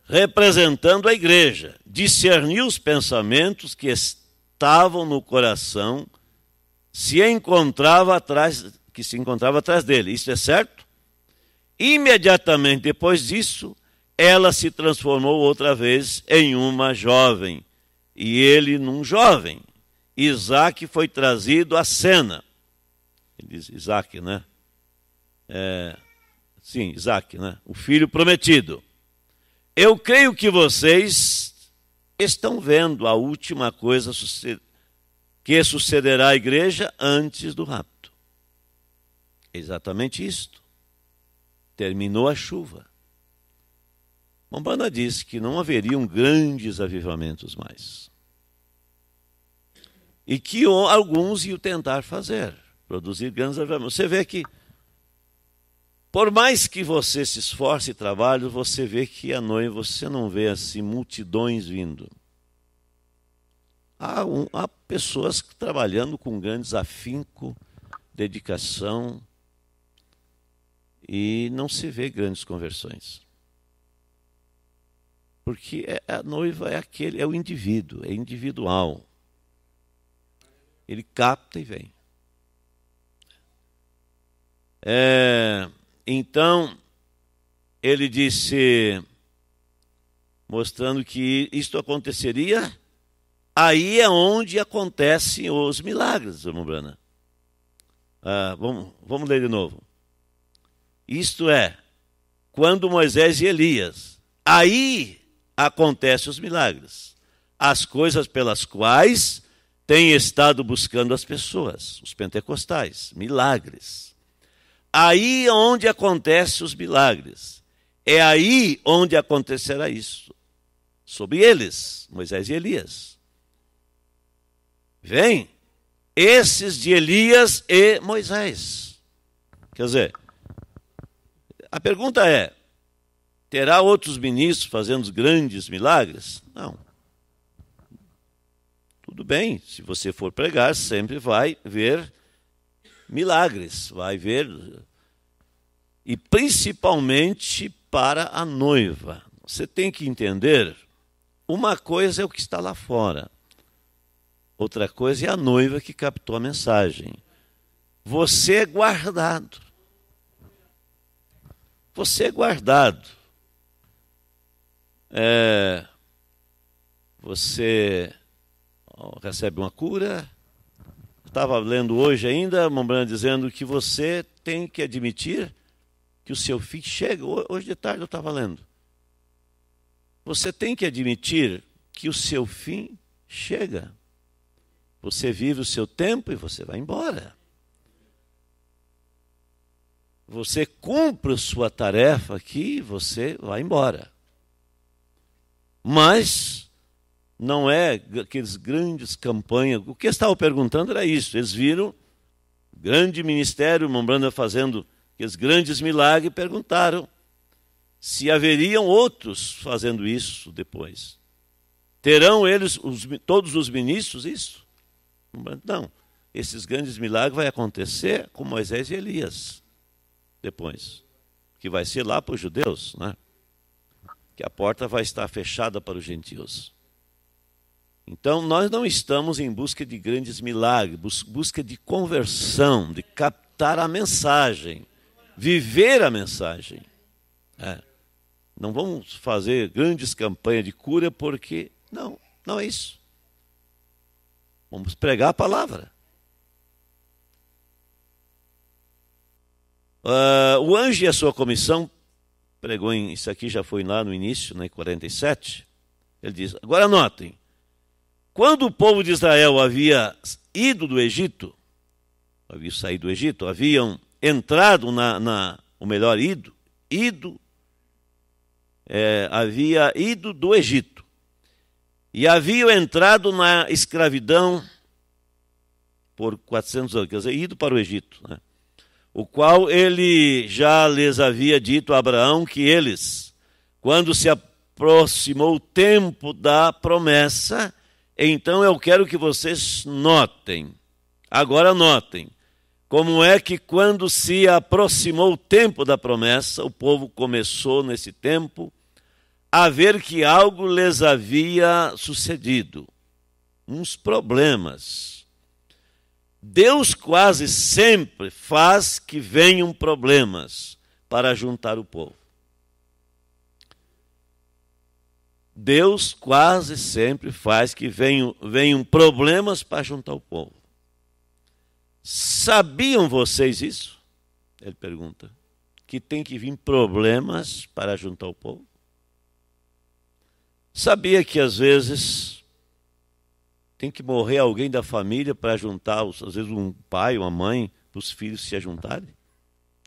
Representando a igreja, discerniu os pensamentos que estavam no coração, se encontrava atrás, que se encontrava atrás dele. Isso é certo? Imediatamente depois disso, ela se transformou outra vez em uma jovem, e ele num jovem. Isaac foi trazido à cena. Ele diz Isaac, né? É, sim, Isaac, né? O filho prometido. Eu creio que vocês estão vendo a última coisa que sucederá à igreja antes do rapto. Exatamente isto. Terminou a chuva. Mombana disse que não haveriam grandes avivamentos mais. E que alguns iam tentar fazer, produzir grandes avivamentos. Você vê que, por mais que você se esforce e trabalhe, você vê que à noite você não vê assim multidões vindo. Há, um, há pessoas trabalhando com grandes afinco, dedicação, e não se vê grandes conversões. Porque é, a noiva é aquele, é o indivíduo, é individual. Ele capta e vem. É, então, ele disse, mostrando que isto aconteceria, aí é onde acontecem os milagres, irmão Brana. Ah, vamos, vamos ler de novo. Isto é, quando Moisés e Elias, aí acontecem os milagres, as coisas pelas quais têm estado buscando as pessoas, os pentecostais, milagres. Aí onde acontecem os milagres. É aí onde acontecerá isso. Sobre eles, Moisés e Elias. Vem esses de Elias e Moisés. Quer dizer, a pergunta é: terá outros ministros fazendo grandes milagres? Não. Tudo bem, se você for pregar, sempre vai ver milagres, vai ver. E principalmente para a noiva. Você tem que entender: uma coisa é o que está lá fora, outra coisa é a noiva que captou a mensagem. Você é guardado. Você é guardado. É, você recebe uma cura. Estava lendo hoje ainda, Mombrana dizendo que você tem que admitir que o seu fim chega. Hoje de tarde eu estava lendo. Você tem que admitir que o seu fim chega. Você vive o seu tempo e você vai embora você cumpre sua tarefa aqui, você vai embora. Mas não é aqueles grandes campanhas. O que estava perguntando era isso. Eles viram grande ministério, Mombranda fazendo aqueles grandes milagres e perguntaram se haveriam outros fazendo isso depois. Terão eles, os, todos os ministros, isso? Não. Esses grandes milagres vão acontecer com Moisés e Elias depois, que vai ser lá para os judeus, né? que a porta vai estar fechada para os gentios. Então, nós não estamos em busca de grandes milagres, busca de conversão, de captar a mensagem, viver a mensagem. É. Não vamos fazer grandes campanhas de cura porque. Não, não é isso. Vamos pregar a palavra. Uh, o anjo e a sua comissão pregou em, isso aqui já foi lá no início, né, 47. Ele diz: Agora notem, quando o povo de Israel havia ido do Egito, havia saído do Egito, haviam entrado na, na o melhor ido, ido, é, havia ido do Egito e haviam entrado na escravidão por 400 anos, quer dizer, ido para o Egito, né? o qual ele já lhes havia dito a Abraão que eles, quando se aproximou o tempo da promessa, então eu quero que vocês notem, agora notem, como é que quando se aproximou o tempo da promessa, o povo começou nesse tempo a ver que algo lhes havia sucedido, uns problemas Deus quase sempre faz que venham problemas para juntar o povo. Deus quase sempre faz que venham, venham problemas para juntar o povo. Sabiam vocês isso? Ele pergunta. Que tem que vir problemas para juntar o povo? Sabia que às vezes tem que morrer alguém da família para juntar, às vezes um pai, uma mãe, para os filhos se ajuntarem.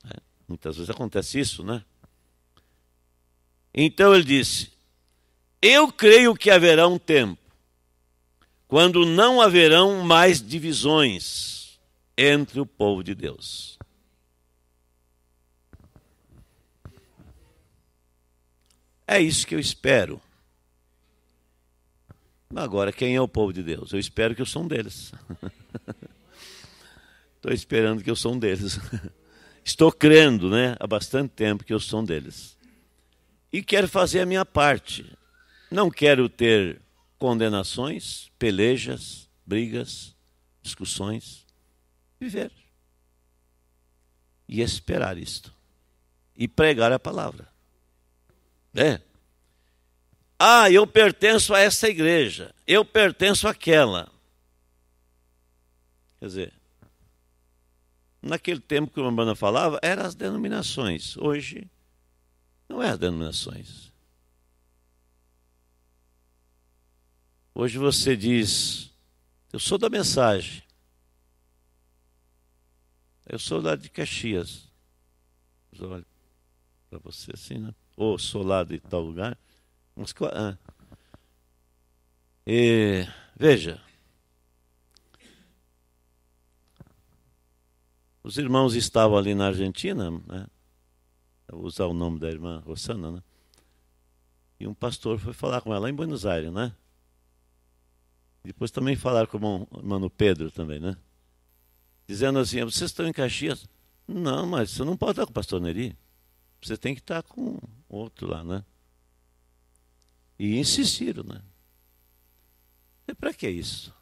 É, muitas vezes acontece isso, né? Então ele disse: Eu creio que haverá um tempo quando não haverão mais divisões entre o povo de Deus. É isso que eu espero. Agora, quem é o povo de Deus? Eu espero que eu sou um deles. Estou esperando que eu sou um deles. Estou crendo, né, há bastante tempo que eu sou um deles. E quero fazer a minha parte. Não quero ter condenações, pelejas, brigas, discussões. Viver. E esperar isto. E pregar a palavra. É. Ah, eu pertenço a essa igreja. Eu pertenço àquela. Quer dizer, naquele tempo que o Umbanda falava, eram as denominações. Hoje, não é as denominações. Hoje você diz, eu sou da mensagem. Eu sou lá de Caxias. Olha para você assim, né? Ou sou lá de tal lugar. Ah. e, veja, os irmãos estavam ali na Argentina, né? vou usar o nome da irmã Rosana, né? E um pastor foi falar com ela em Buenos Aires, né? Depois também falaram com o irmão Pedro também, né? Dizendo assim, vocês estão em Caxias? Não, mas você não pode estar com o pastor Neri. Você tem que estar com outro lá, né? E insistiram, né? E para que isso?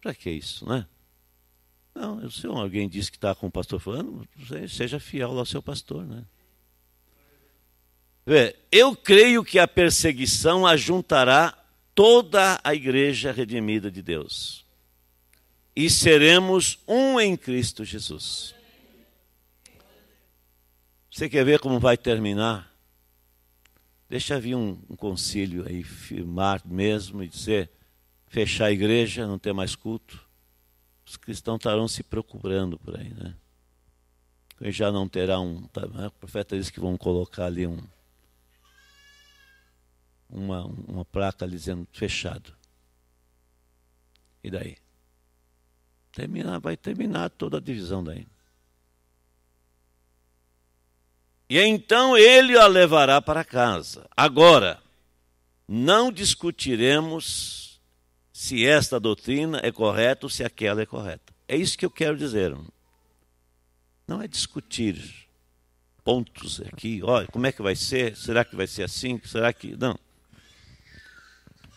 Para que isso, né? Não, se alguém disse que está com o pastor falando, seja fiel ao seu pastor, né? Eu creio que a perseguição ajuntará toda a igreja redimida de Deus. E seremos um em Cristo Jesus. Você quer ver como vai terminar? Deixa vir um, um concílio aí, firmar mesmo e dizer, fechar a igreja, não ter mais culto. Os cristãos estarão se procurando por aí, né? E já não terá um. Tá, né? O profeta disse que vão colocar ali um, uma, uma placa dizendo fechado. E daí? Terminar, vai terminar toda a divisão daí. E então ele a levará para casa. Agora, não discutiremos se esta doutrina é correta ou se aquela é correta. É isso que eu quero dizer. Não é discutir pontos aqui, olha, como é que vai ser? Será que vai ser assim? Será que. Não.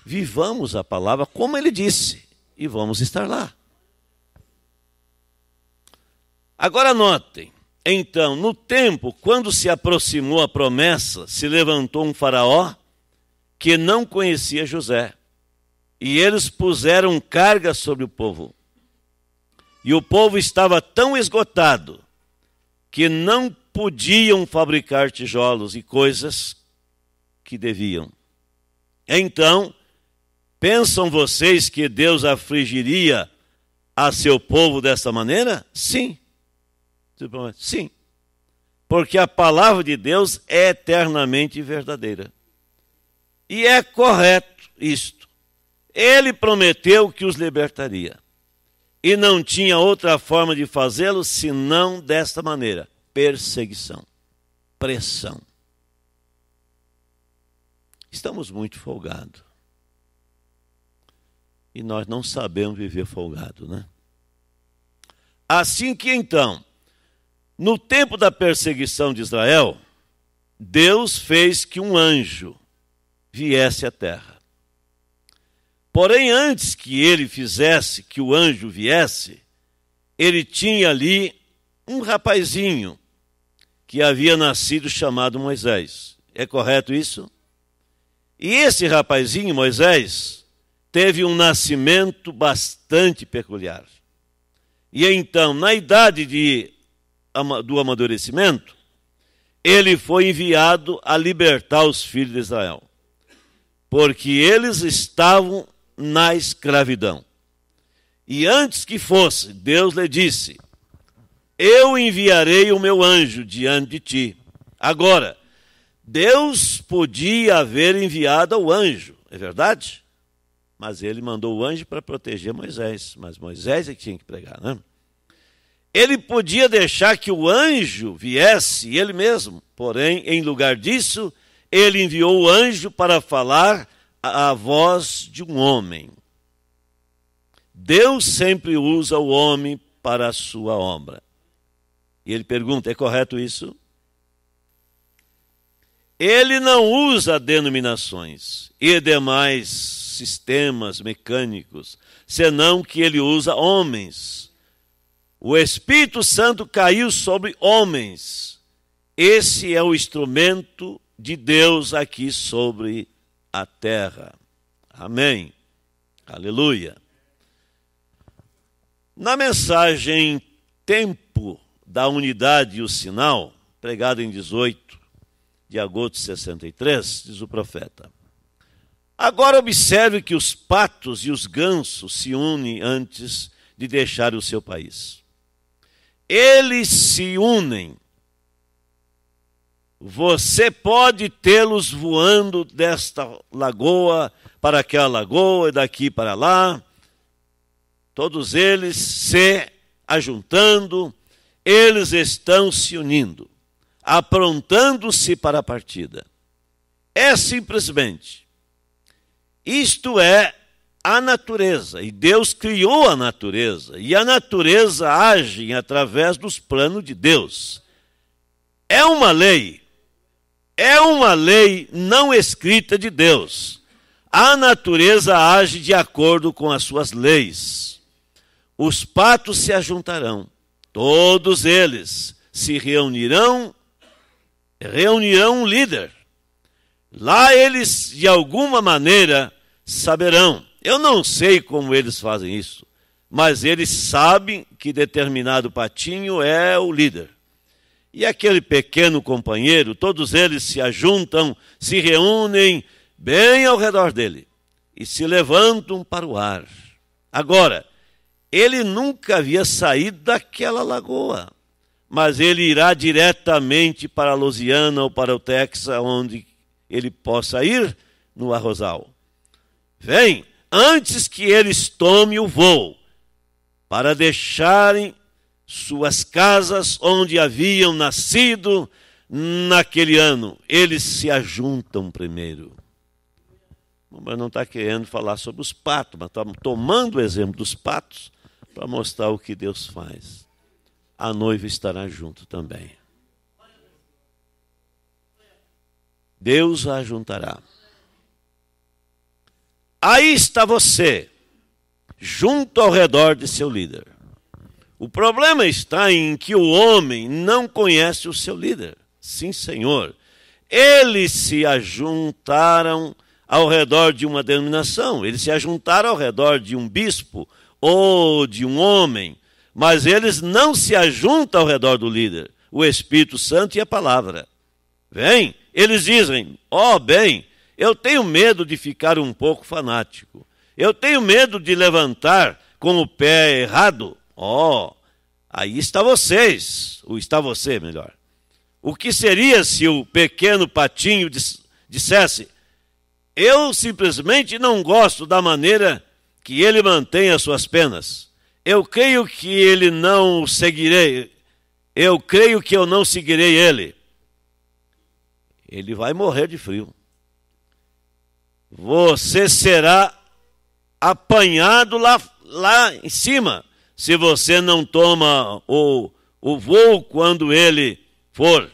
Vivamos a palavra como ele disse e vamos estar lá. Agora notem, então, no tempo, quando se aproximou a promessa, se levantou um faraó que não conhecia José. E eles puseram carga sobre o povo. E o povo estava tão esgotado que não podiam fabricar tijolos e coisas que deviam. Então, Pensam vocês que Deus afligiria a seu povo dessa maneira? Sim. Sim. Porque a palavra de Deus é eternamente verdadeira. E é correto isto. Ele prometeu que os libertaria. E não tinha outra forma de fazê-lo senão desta maneira: perseguição, pressão. Estamos muito folgados e nós não sabemos viver folgado, né? Assim que então, no tempo da perseguição de Israel, Deus fez que um anjo viesse à terra. Porém, antes que ele fizesse que o anjo viesse, ele tinha ali um rapazinho que havia nascido chamado Moisés. É correto isso? E esse rapazinho, Moisés, teve um nascimento bastante peculiar. E então, na idade de, do amadurecimento, ele foi enviado a libertar os filhos de Israel, porque eles estavam na escravidão. E antes que fosse, Deus lhe disse: Eu enviarei o meu anjo diante de ti. Agora, Deus podia haver enviado o anjo, é verdade? Mas ele mandou o anjo para proteger Moisés. Mas Moisés é que tinha que pregar, né? Ele podia deixar que o anjo viesse ele mesmo, porém, em lugar disso, ele enviou o anjo para falar a voz de um homem. Deus sempre usa o homem para a sua obra. E ele pergunta: é correto isso? Ele não usa denominações e demais sistemas mecânicos, senão que ele usa homens. O Espírito Santo caiu sobre homens. Esse é o instrumento de Deus aqui sobre a terra. Amém. Aleluia. Na mensagem Tempo da Unidade e o Sinal, pregada em 18 de agosto de 63, diz o profeta. Agora observe que os patos e os gansos se unem antes de deixar o seu país. Eles se unem. Você pode tê-los voando desta lagoa para aquela lagoa e daqui para lá. Todos eles se ajuntando, eles estão se unindo, aprontando-se para a partida. É simplesmente. Isto é a natureza. E Deus criou a natureza. E a natureza age através dos planos de Deus. É uma lei. É uma lei não escrita de Deus. A natureza age de acordo com as suas leis. Os patos se ajuntarão, todos eles se reunirão, reunirão um líder. Lá eles, de alguma maneira, saberão eu não sei como eles fazem isso, mas eles sabem que determinado patinho é o líder. E aquele pequeno companheiro, todos eles se ajuntam, se reúnem bem ao redor dele e se levantam para o ar. Agora, ele nunca havia saído daquela lagoa, mas ele irá diretamente para a Louisiana ou para o Texas, onde ele possa ir no arrozal. Vem, antes que eles tomem o voo, para deixarem suas casas onde haviam nascido naquele ano. Eles se ajuntam primeiro. Mas não está querendo falar sobre os patos, mas está tomando o exemplo dos patos para mostrar o que Deus faz. A noiva estará junto também. Deus a juntará. Aí está você, junto ao redor de seu líder. O problema está em que o homem não conhece o seu líder. Sim, Senhor. Eles se ajuntaram ao redor de uma denominação, eles se ajuntaram ao redor de um bispo ou de um homem, mas eles não se ajuntam ao redor do líder, o Espírito Santo e a palavra. Vem, eles dizem: ó, oh, bem, eu tenho medo de ficar um pouco fanático. Eu tenho medo de levantar com o pé errado. Ó, oh, aí está vocês, ou está você, melhor. O que seria se o pequeno patinho dissesse: Eu simplesmente não gosto da maneira que ele mantém as suas penas. Eu creio que ele não seguirei. Eu creio que eu não seguirei ele. Ele vai morrer de frio você será apanhado lá, lá em cima, se você não toma o, o voo quando ele for.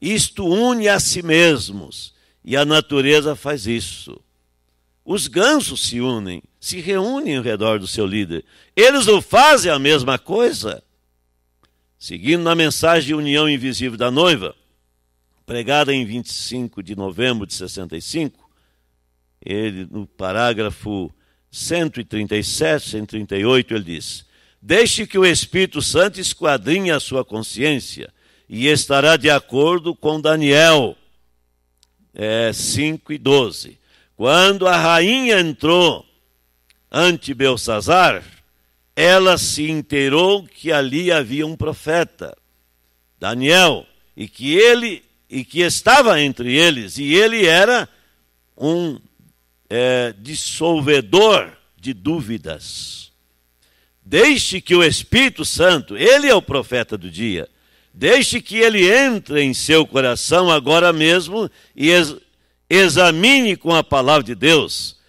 Isto une a si mesmos, e a natureza faz isso. Os gansos se unem, se reúnem ao redor do seu líder. Eles o fazem a mesma coisa. Seguindo na mensagem de união invisível da noiva, pregada em 25 de novembro de 65, ele, no parágrafo 137, 138, ele diz: Deixe que o Espírito Santo esquadrinhe a sua consciência e estará de acordo com Daniel é, 5 e 12. Quando a rainha entrou ante Belsazar, ela se inteirou que ali havia um profeta, Daniel, e que ele e que estava entre eles, e ele era um é, dissolvedor de dúvidas. Deixe que o Espírito Santo, ele é o profeta do dia, deixe que ele entre em seu coração agora mesmo e ex examine com a palavra de Deus.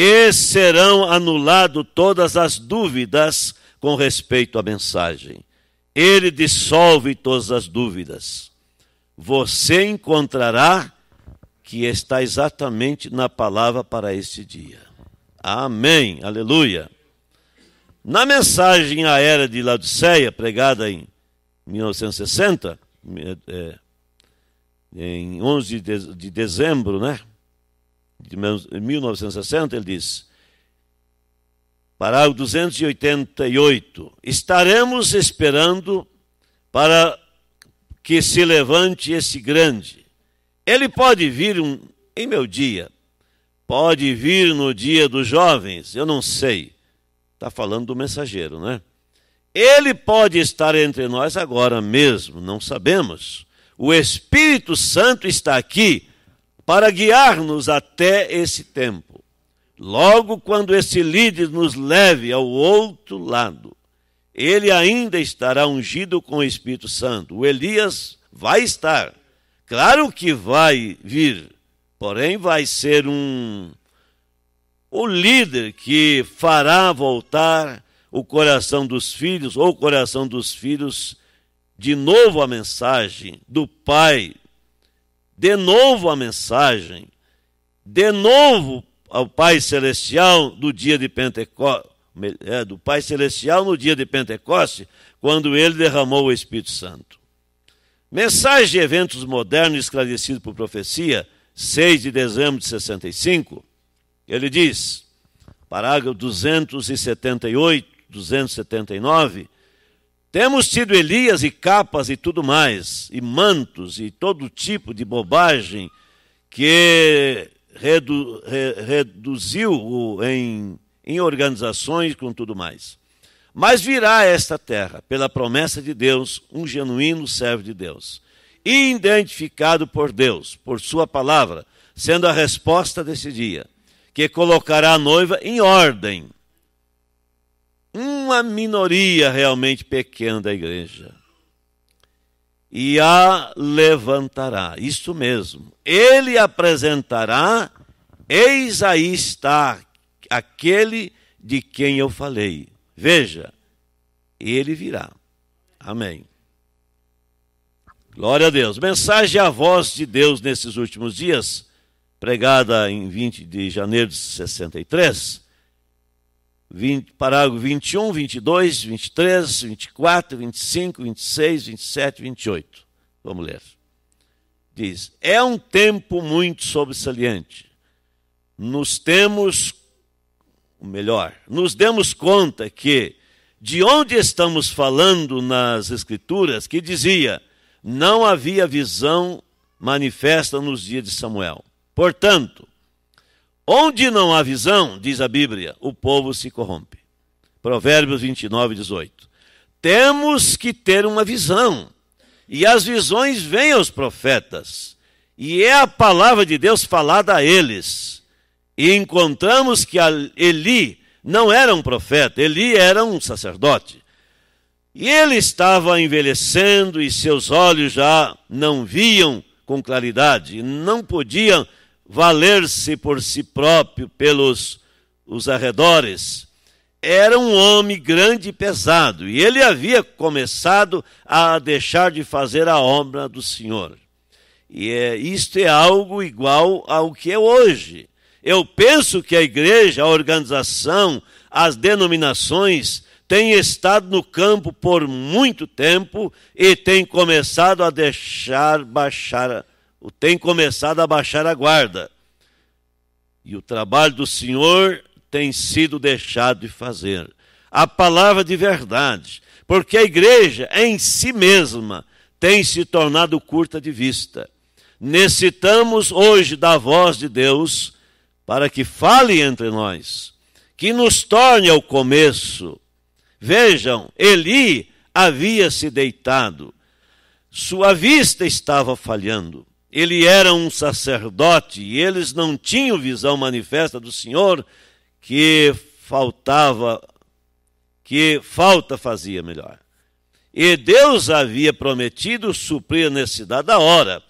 E serão anuladas todas as dúvidas com respeito à mensagem. Ele dissolve todas as dúvidas. Você encontrará que está exatamente na palavra para este dia. Amém, aleluia. Na mensagem à era de Laodiceia, pregada em 1960, é, em 11 de dezembro né, de 1960, ele diz: Parágrafo 288. Estaremos esperando para que se levante esse grande. Ele pode vir um, em meu dia, pode vir no dia dos jovens, eu não sei. Está falando do mensageiro, né? Ele pode estar entre nós agora mesmo, não sabemos. O Espírito Santo está aqui para guiar-nos até esse tempo. Logo quando esse líder nos leve ao outro lado, ele ainda estará ungido com o Espírito Santo. O Elias vai estar. Claro que vai vir, porém vai ser um o líder que fará voltar o coração dos filhos ou o coração dos filhos de novo a mensagem do Pai, de novo a mensagem, de novo ao Pai Celestial do dia de Pentecostes, é, do Pai Celestial no dia de Pentecostes, quando ele derramou o Espírito Santo. Mensagem de eventos modernos esclarecido por profecia, 6 de dezembro de 65, ele diz, parágrafo 278, 279, temos tido Elias e capas e tudo mais, e mantos e todo tipo de bobagem que redu, re, reduziu em, em organizações com tudo mais. Mas virá a esta terra, pela promessa de Deus, um genuíno servo de Deus, identificado por Deus, por Sua palavra, sendo a resposta desse dia, que colocará a noiva em ordem. Uma minoria realmente pequena da igreja e a levantará. Isso mesmo. Ele apresentará, eis aí está aquele de quem eu falei. Veja, ele virá. Amém. Glória a Deus. Mensagem à voz de Deus nesses últimos dias, pregada em 20 de janeiro de 63 20, parágrafo 21, 22, 23, 24, 25, 26, 27, 28. Vamos ler. Diz: É um tempo muito sobressalente. Nos temos, melhor, nos demos conta que de onde estamos falando nas Escrituras, que dizia: não havia visão manifesta nos dias de Samuel. Portanto, Onde não há visão, diz a Bíblia, o povo se corrompe. Provérbios 29, 18. Temos que ter uma visão. E as visões vêm aos profetas. E é a palavra de Deus falada a eles. E encontramos que Eli não era um profeta, Eli era um sacerdote. E ele estava envelhecendo e seus olhos já não viam com claridade, não podiam valer-se por si próprio pelos os arredores. Era um homem grande e pesado, e ele havia começado a deixar de fazer a obra do Senhor. E é, isto é algo igual ao que é hoje. Eu penso que a igreja, a organização, as denominações têm estado no campo por muito tempo e têm começado a deixar baixar tem começado a baixar a guarda. E o trabalho do Senhor tem sido deixado de fazer. A palavra de verdade, porque a igreja em si mesma tem se tornado curta de vista. Necessitamos hoje da voz de Deus para que fale entre nós, que nos torne ao começo. Vejam, Eli havia se deitado, sua vista estava falhando ele era um sacerdote e eles não tinham visão manifesta do Senhor, que faltava, que falta fazia melhor. E Deus havia prometido suprir a necessidade da hora.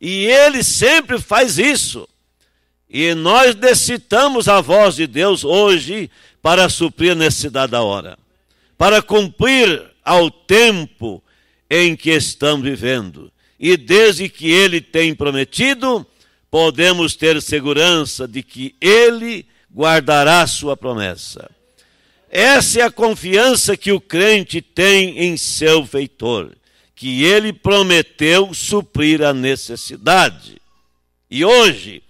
E ele sempre faz isso. E nós necessitamos a voz de Deus hoje para suprir a necessidade da hora, para cumprir ao tempo em que estamos vivendo. E desde que ele tem prometido, podemos ter segurança de que ele guardará sua promessa. Essa é a confiança que o crente tem em seu feitor, que ele prometeu suprir a necessidade. E hoje,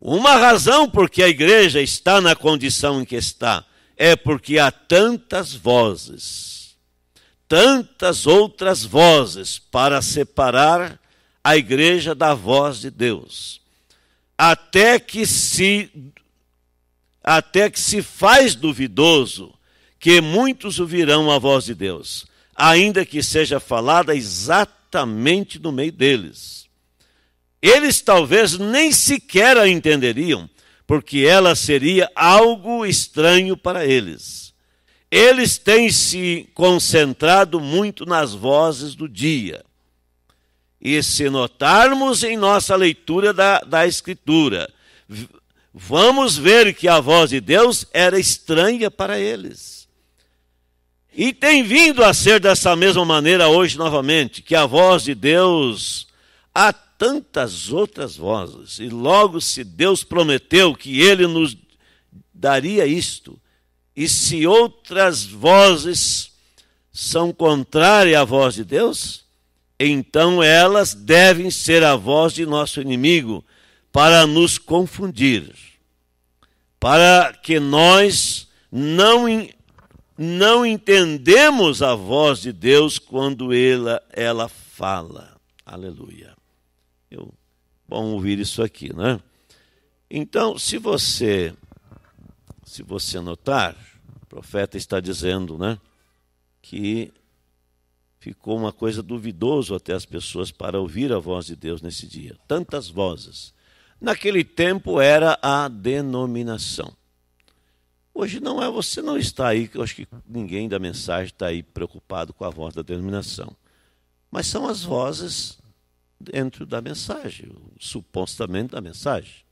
uma razão por que a igreja está na condição em que está é porque há tantas vozes, tantas outras vozes para separar a igreja da voz de Deus. Até que se até que se faz duvidoso que muitos ouvirão a voz de Deus, ainda que seja falada exatamente no meio deles. Eles talvez nem sequer a entenderiam, porque ela seria algo estranho para eles. Eles têm se concentrado muito nas vozes do dia. E se notarmos em nossa leitura da, da Escritura, vamos ver que a voz de Deus era estranha para eles. E tem vindo a ser dessa mesma maneira hoje novamente, que a voz de Deus, há tantas outras vozes, e logo se Deus prometeu que Ele nos daria isto, e se outras vozes são contrárias à voz de Deus, então elas devem ser a voz de nosso inimigo, para nos confundir, para que nós não, não entendemos a voz de Deus quando ela, ela fala. Aleluia. Eu, bom ouvir isso aqui, né? Então, se você se você notar, o profeta está dizendo, né, que ficou uma coisa duvidoso até as pessoas para ouvir a voz de Deus nesse dia. Tantas vozes. Naquele tempo era a denominação. Hoje não é, você não está aí, eu acho que ninguém da mensagem está aí preocupado com a voz da denominação. Mas são as vozes dentro da mensagem, supostamente da mensagem.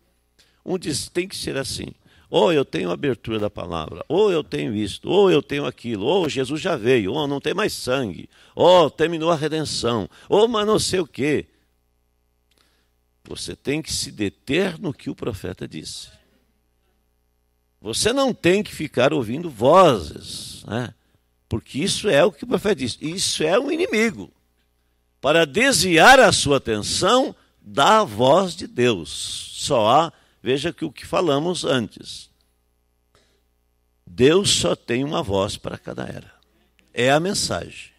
Um diz, tem que ser assim. Ou eu tenho abertura da palavra, ou eu tenho isto, ou eu tenho aquilo, ou Jesus já veio, ou não tem mais sangue, ou terminou a redenção, ou mas não sei o quê. Você tem que se deter no que o profeta disse. Você não tem que ficar ouvindo vozes, né? porque isso é o que o profeta disse. Isso é um inimigo para desviar a sua atenção da voz de Deus. Só há, veja que o que falamos antes. Deus só tem uma voz para cada era. É a mensagem.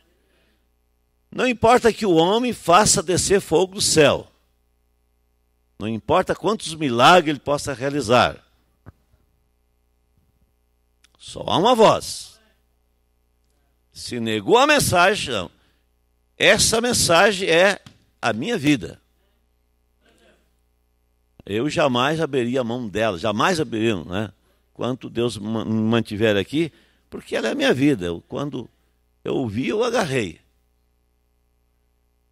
Não importa que o homem faça descer fogo do céu. Não importa quantos milagres ele possa realizar. Só há uma voz. Se negou a mensagem, não. Essa mensagem é a minha vida. Eu jamais abriria a mão dela, jamais abriria, né? Quanto Deus me mantiver aqui, porque ela é a minha vida. Quando eu ouvi, eu agarrei.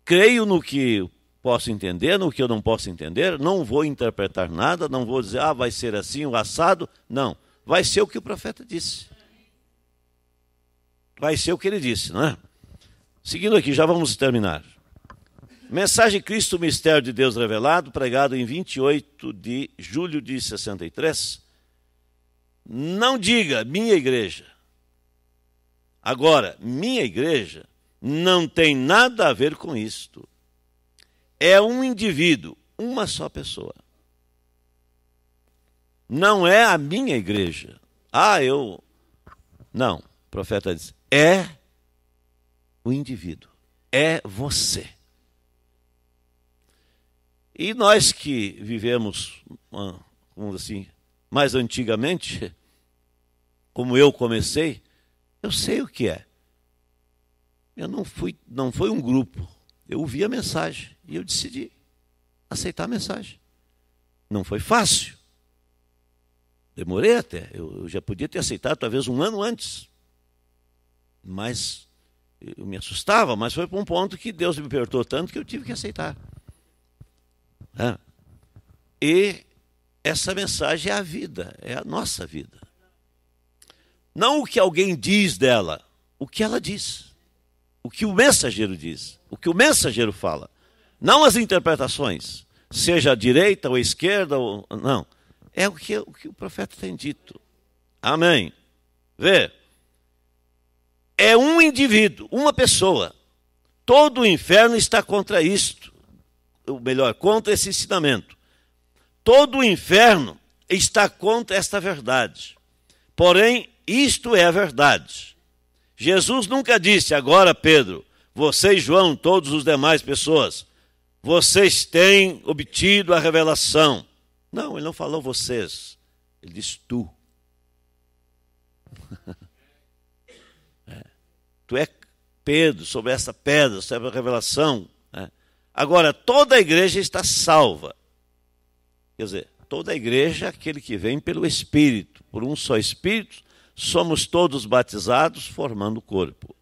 Creio no que posso entender, no que eu não posso entender, não vou interpretar nada, não vou dizer, ah, vai ser assim, o assado. Não, vai ser o que o profeta disse. Vai ser o que ele disse, não é? Seguindo aqui, já vamos terminar. Mensagem Cristo, Mistério de Deus Revelado, pregado em 28 de julho de 63. Não diga minha igreja. Agora, minha igreja não tem nada a ver com isto é um indivíduo, uma só pessoa. Não é a minha igreja. Ah, eu. Não, o profeta diz: é o indivíduo, é você. E nós que vivemos, vamos assim, mais antigamente, como eu comecei, eu sei o que é. Eu não fui, não foi um grupo. Eu ouvi a mensagem e eu decidi. aceitar a mensagem. Não foi fácil. Demorei até. Eu, já podia ter aceitado talvez um ano antes. Mas eu me assustava, mas foi para um ponto que Deus me apertou tanto que eu tive que aceitar. E essa mensagem é a vida, é a nossa vida. Não o que alguém diz dela, o que ela diz. O que o mensageiro diz, o que o mensageiro fala. Não as interpretações, seja a direita ou a esquerda, ou, não. É o que, o que o profeta tem dito. Amém. Vê. É um indivíduo, uma pessoa. Todo o inferno está contra isto. Ou melhor, contra esse ensinamento. Todo o inferno está contra esta verdade. Porém, isto é a verdade. Jesus nunca disse, agora, Pedro, você e João, todos os demais pessoas, vocês têm obtido a revelação. Não, ele não falou vocês, ele disse tu. é. Tu é Pedro, sobre essa pedra, sobre a revelação. Agora, toda a igreja está salva. Quer dizer, toda a igreja é aquele que vem pelo Espírito, por um só Espírito, somos todos batizados, formando o corpo.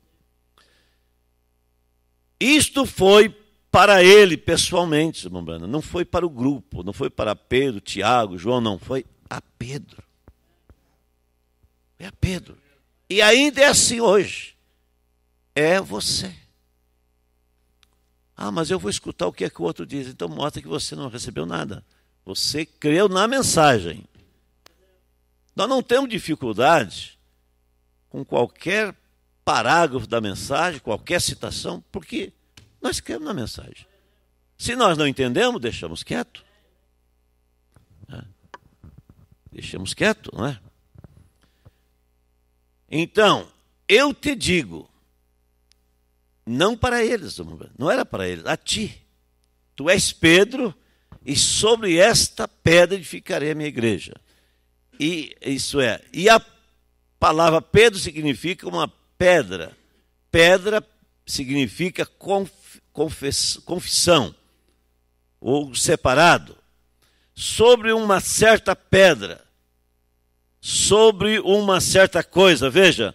Isto foi para ele pessoalmente, irmão Brana. Não foi para o grupo, não foi para Pedro, Tiago, João, não. Foi a Pedro. É a Pedro. E ainda é assim hoje. É você. Ah, mas eu vou escutar o que é que o outro diz. Então mostra que você não recebeu nada. Você creu na mensagem. Nós não temos dificuldade com qualquer parágrafo da mensagem, qualquer citação, porque nós cremos na mensagem. Se nós não entendemos, deixamos quieto. É. Deixamos quieto, não é? Então, eu te digo, não para eles, não era para eles, a ti. Tu és Pedro, e sobre esta pedra edificarei a minha igreja. E isso é, e a palavra Pedro significa uma pedra. Pedra significa conf, confissão ou separado. Sobre uma certa pedra, sobre uma certa coisa, veja,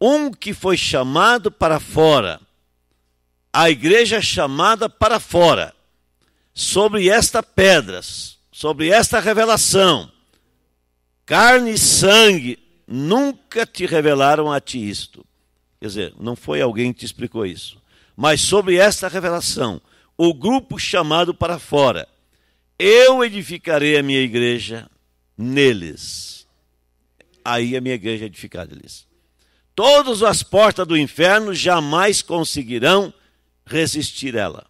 um que foi chamado para fora, a igreja é chamada para fora, sobre esta pedra, sobre esta revelação, carne e sangue nunca te revelaram a ti isto. Quer dizer, não foi alguém que te explicou isso mas sobre esta revelação, o grupo chamado para fora, eu edificarei a minha igreja neles. Aí a minha igreja é edificada neles. Todas as portas do inferno jamais conseguirão resistir ela.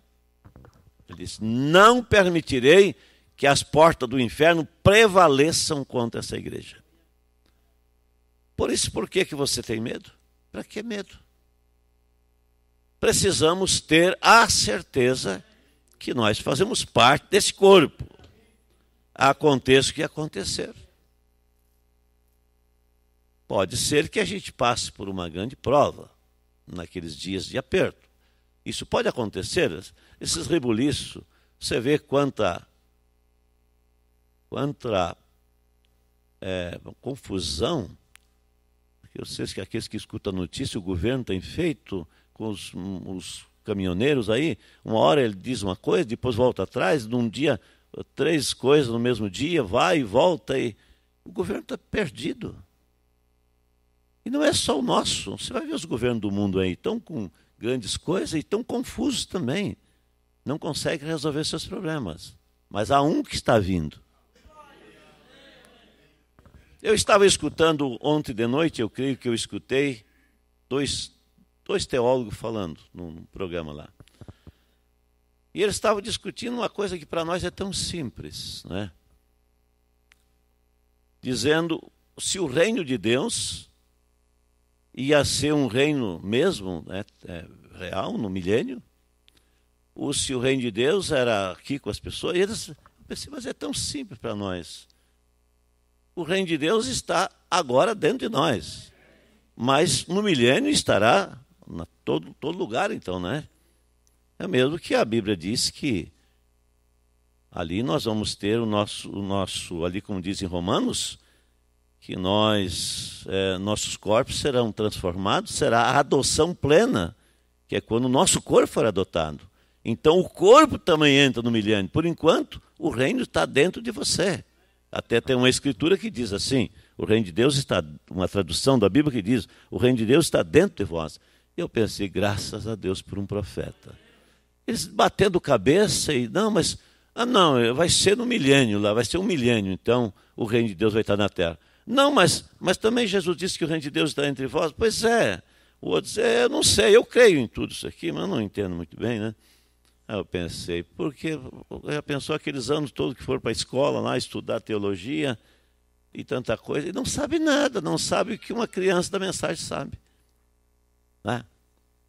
Ele diz: Não permitirei que as portas do inferno prevaleçam contra essa igreja. Por isso, por que, que você tem medo? Para que medo? precisamos ter a certeza que nós fazemos parte desse corpo. Aconteça o que acontecer. Pode ser que a gente passe por uma grande prova naqueles dias de aperto. Isso pode acontecer. Esses rebuliços, você vê quanta, quanta é, confusão. Eu sei que aqueles que escutam a notícia, o governo tem feito com os, os caminhoneiros aí, uma hora ele diz uma coisa, depois volta atrás, num dia, três coisas no mesmo dia, vai e volta, e o governo está perdido. E não é só o nosso, você vai ver os governos do mundo aí, estão com grandes coisas e estão confusos também. Não conseguem resolver seus problemas. Mas há um que está vindo. Eu estava escutando ontem de noite, eu creio que eu escutei dois dois teólogos falando num programa lá. E eles estavam discutindo uma coisa que para nós é tão simples, né? Dizendo se o reino de Deus ia ser um reino mesmo, né, é, real, no milênio, ou se o reino de Deus era aqui com as pessoas. E eles pensei, mas é tão simples para nós. O reino de Deus está agora dentro de nós, mas no milênio estará na todo, todo lugar, então, né? É mesmo que a Bíblia diz que Ali nós vamos ter o nosso, o nosso ali como diz em Romanos, que nós, é, nossos corpos serão transformados, será a adoção plena, que é quando o nosso corpo for adotado. Então o corpo também entra no milênio. Por enquanto, o reino está dentro de você. Até tem uma escritura que diz assim: o reino de Deus está, uma tradução da Bíblia que diz: o reino de Deus está dentro de vós. Eu pensei, graças a Deus por um profeta. Eles batendo cabeça e, não, mas, ah, não, vai ser no milênio lá, vai ser um milênio, então o reino de Deus vai estar na terra. Não, mas, mas também Jesus disse que o reino de Deus está entre vós. Pois é. O outro disse, é, eu não sei, eu creio em tudo isso aqui, mas não entendo muito bem, né? Aí eu pensei, porque já pensou aqueles anos todos que foram para a escola lá estudar teologia e tanta coisa, e não sabe nada, não sabe o que uma criança da mensagem sabe. Né?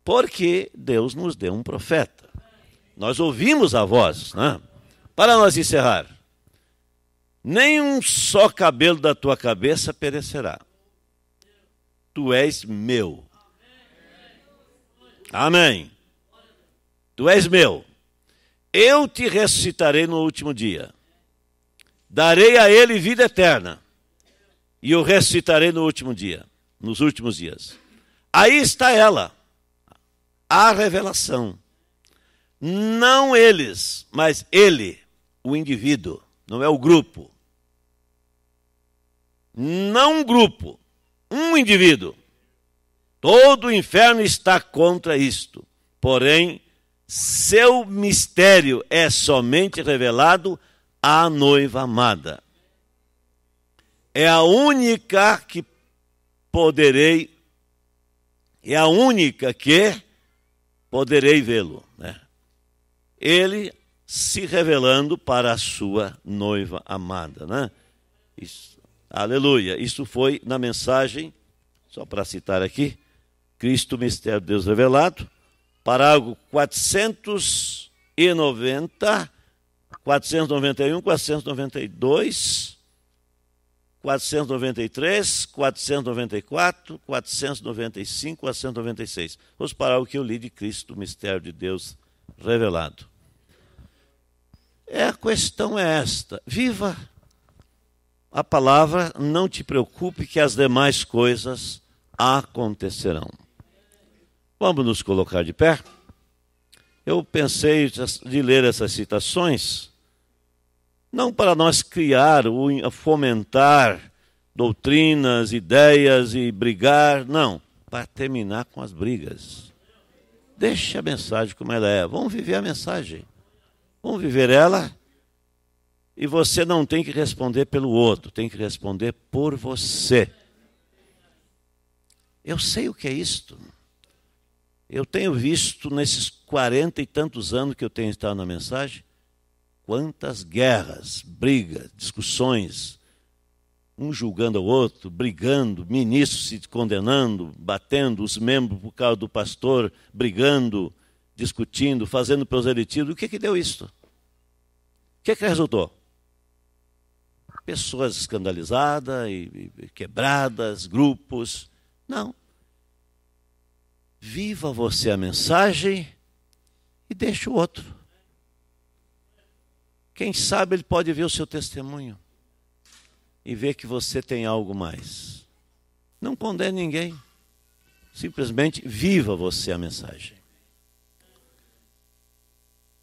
Porque Deus nos deu um profeta. Nós ouvimos a voz. Né? Para nós encerrar, nenhum só cabelo da tua cabeça perecerá. Tu és meu. Amém. Tu és meu. Eu te ressuscitarei no último dia. Darei a ele vida eterna. E o ressuscitarei no último dia, nos últimos dias. Aí está ela, a revelação. Não eles, mas ele, o indivíduo, não é o grupo. Não um grupo, um indivíduo. Todo o inferno está contra isto. Porém, seu mistério é somente revelado à noiva amada. É a única que poderei é a única que poderei vê-lo. Né? Ele se revelando para a sua noiva amada. Né? Isso, aleluia. Isso foi na mensagem, só para citar aqui, Cristo, Mistério de Deus Revelado, parágrafo 490, 491, 492 493, 494, 495, 496. Vamos parar o que eu li de Cristo, mistério de Deus revelado. É, a questão é esta: viva a palavra, não te preocupe que as demais coisas acontecerão. Vamos nos colocar de pé? Eu pensei de ler essas citações não para nós criar ou fomentar doutrinas, ideias e brigar, não, para terminar com as brigas. Deixe a mensagem como ela é. Vamos viver a mensagem. Vamos viver ela. E você não tem que responder pelo outro, tem que responder por você. Eu sei o que é isto. Eu tenho visto nesses quarenta e tantos anos que eu tenho estado na mensagem, Quantas guerras, brigas, discussões, um julgando o outro, brigando, ministros se condenando, batendo, os membros por causa do pastor, brigando, discutindo, fazendo proselitismo. O que, que deu isso? O que, que resultou? Pessoas escandalizadas e, e quebradas, grupos. Não. Viva você a mensagem e deixe o outro. Quem sabe ele pode ver o seu testemunho e ver que você tem algo mais. Não condene ninguém. Simplesmente viva você a mensagem.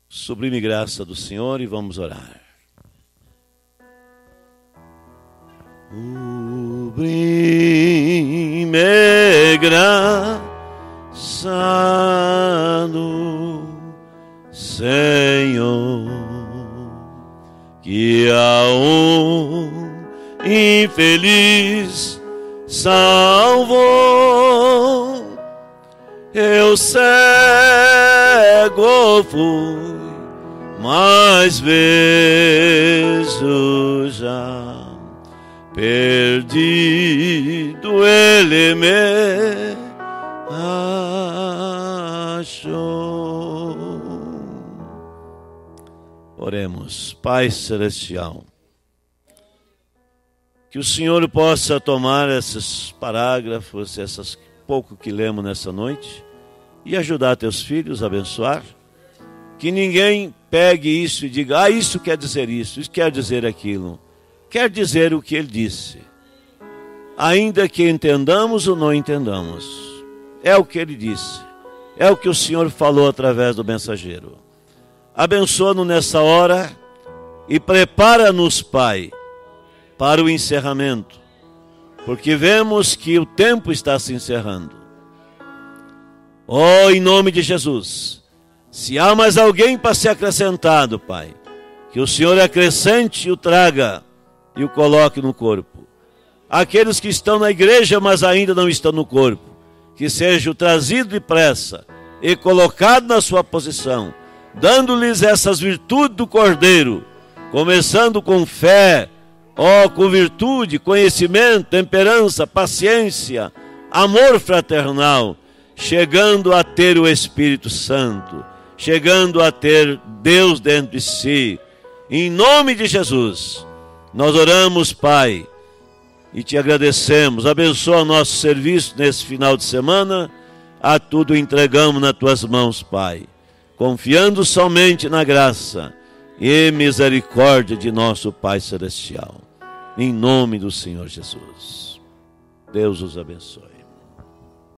Sublime graça do Senhor e vamos orar. Sublime graça do Senhor que a um infeliz salvou. Eu cego fui, mas vejo já perdido ele me achou. Oremos, Pai Celestial, que o Senhor possa tomar esses parágrafos, essas pouco que lemos nessa noite, e ajudar teus filhos a abençoar, Que ninguém pegue isso e diga, ah, isso quer dizer isso, isso quer dizer aquilo. Quer dizer o que ele disse. Ainda que entendamos ou não entendamos. É o que ele disse. É o que o Senhor falou através do mensageiro. Abençoa-nos nessa hora e prepara-nos, Pai, para o encerramento, porque vemos que o tempo está se encerrando. Oh, em nome de Jesus, se há mais alguém para ser acrescentado, Pai, que o Senhor acrescente e o traga e o coloque no corpo. Aqueles que estão na igreja, mas ainda não estão no corpo, que seja trazido depressa e colocado na sua posição, dando-lhes essas virtudes do Cordeiro, começando com fé, ó, com virtude, conhecimento, temperança, paciência, amor fraternal, chegando a ter o Espírito Santo, chegando a ter Deus dentro de si. Em nome de Jesus, nós oramos, Pai, e te agradecemos. Abençoa nosso serviço nesse final de semana. A tudo entregamos nas tuas mãos, Pai, confiando somente na graça e misericórdia de nosso Pai Celestial. Em nome do Senhor Jesus. Deus os abençoe.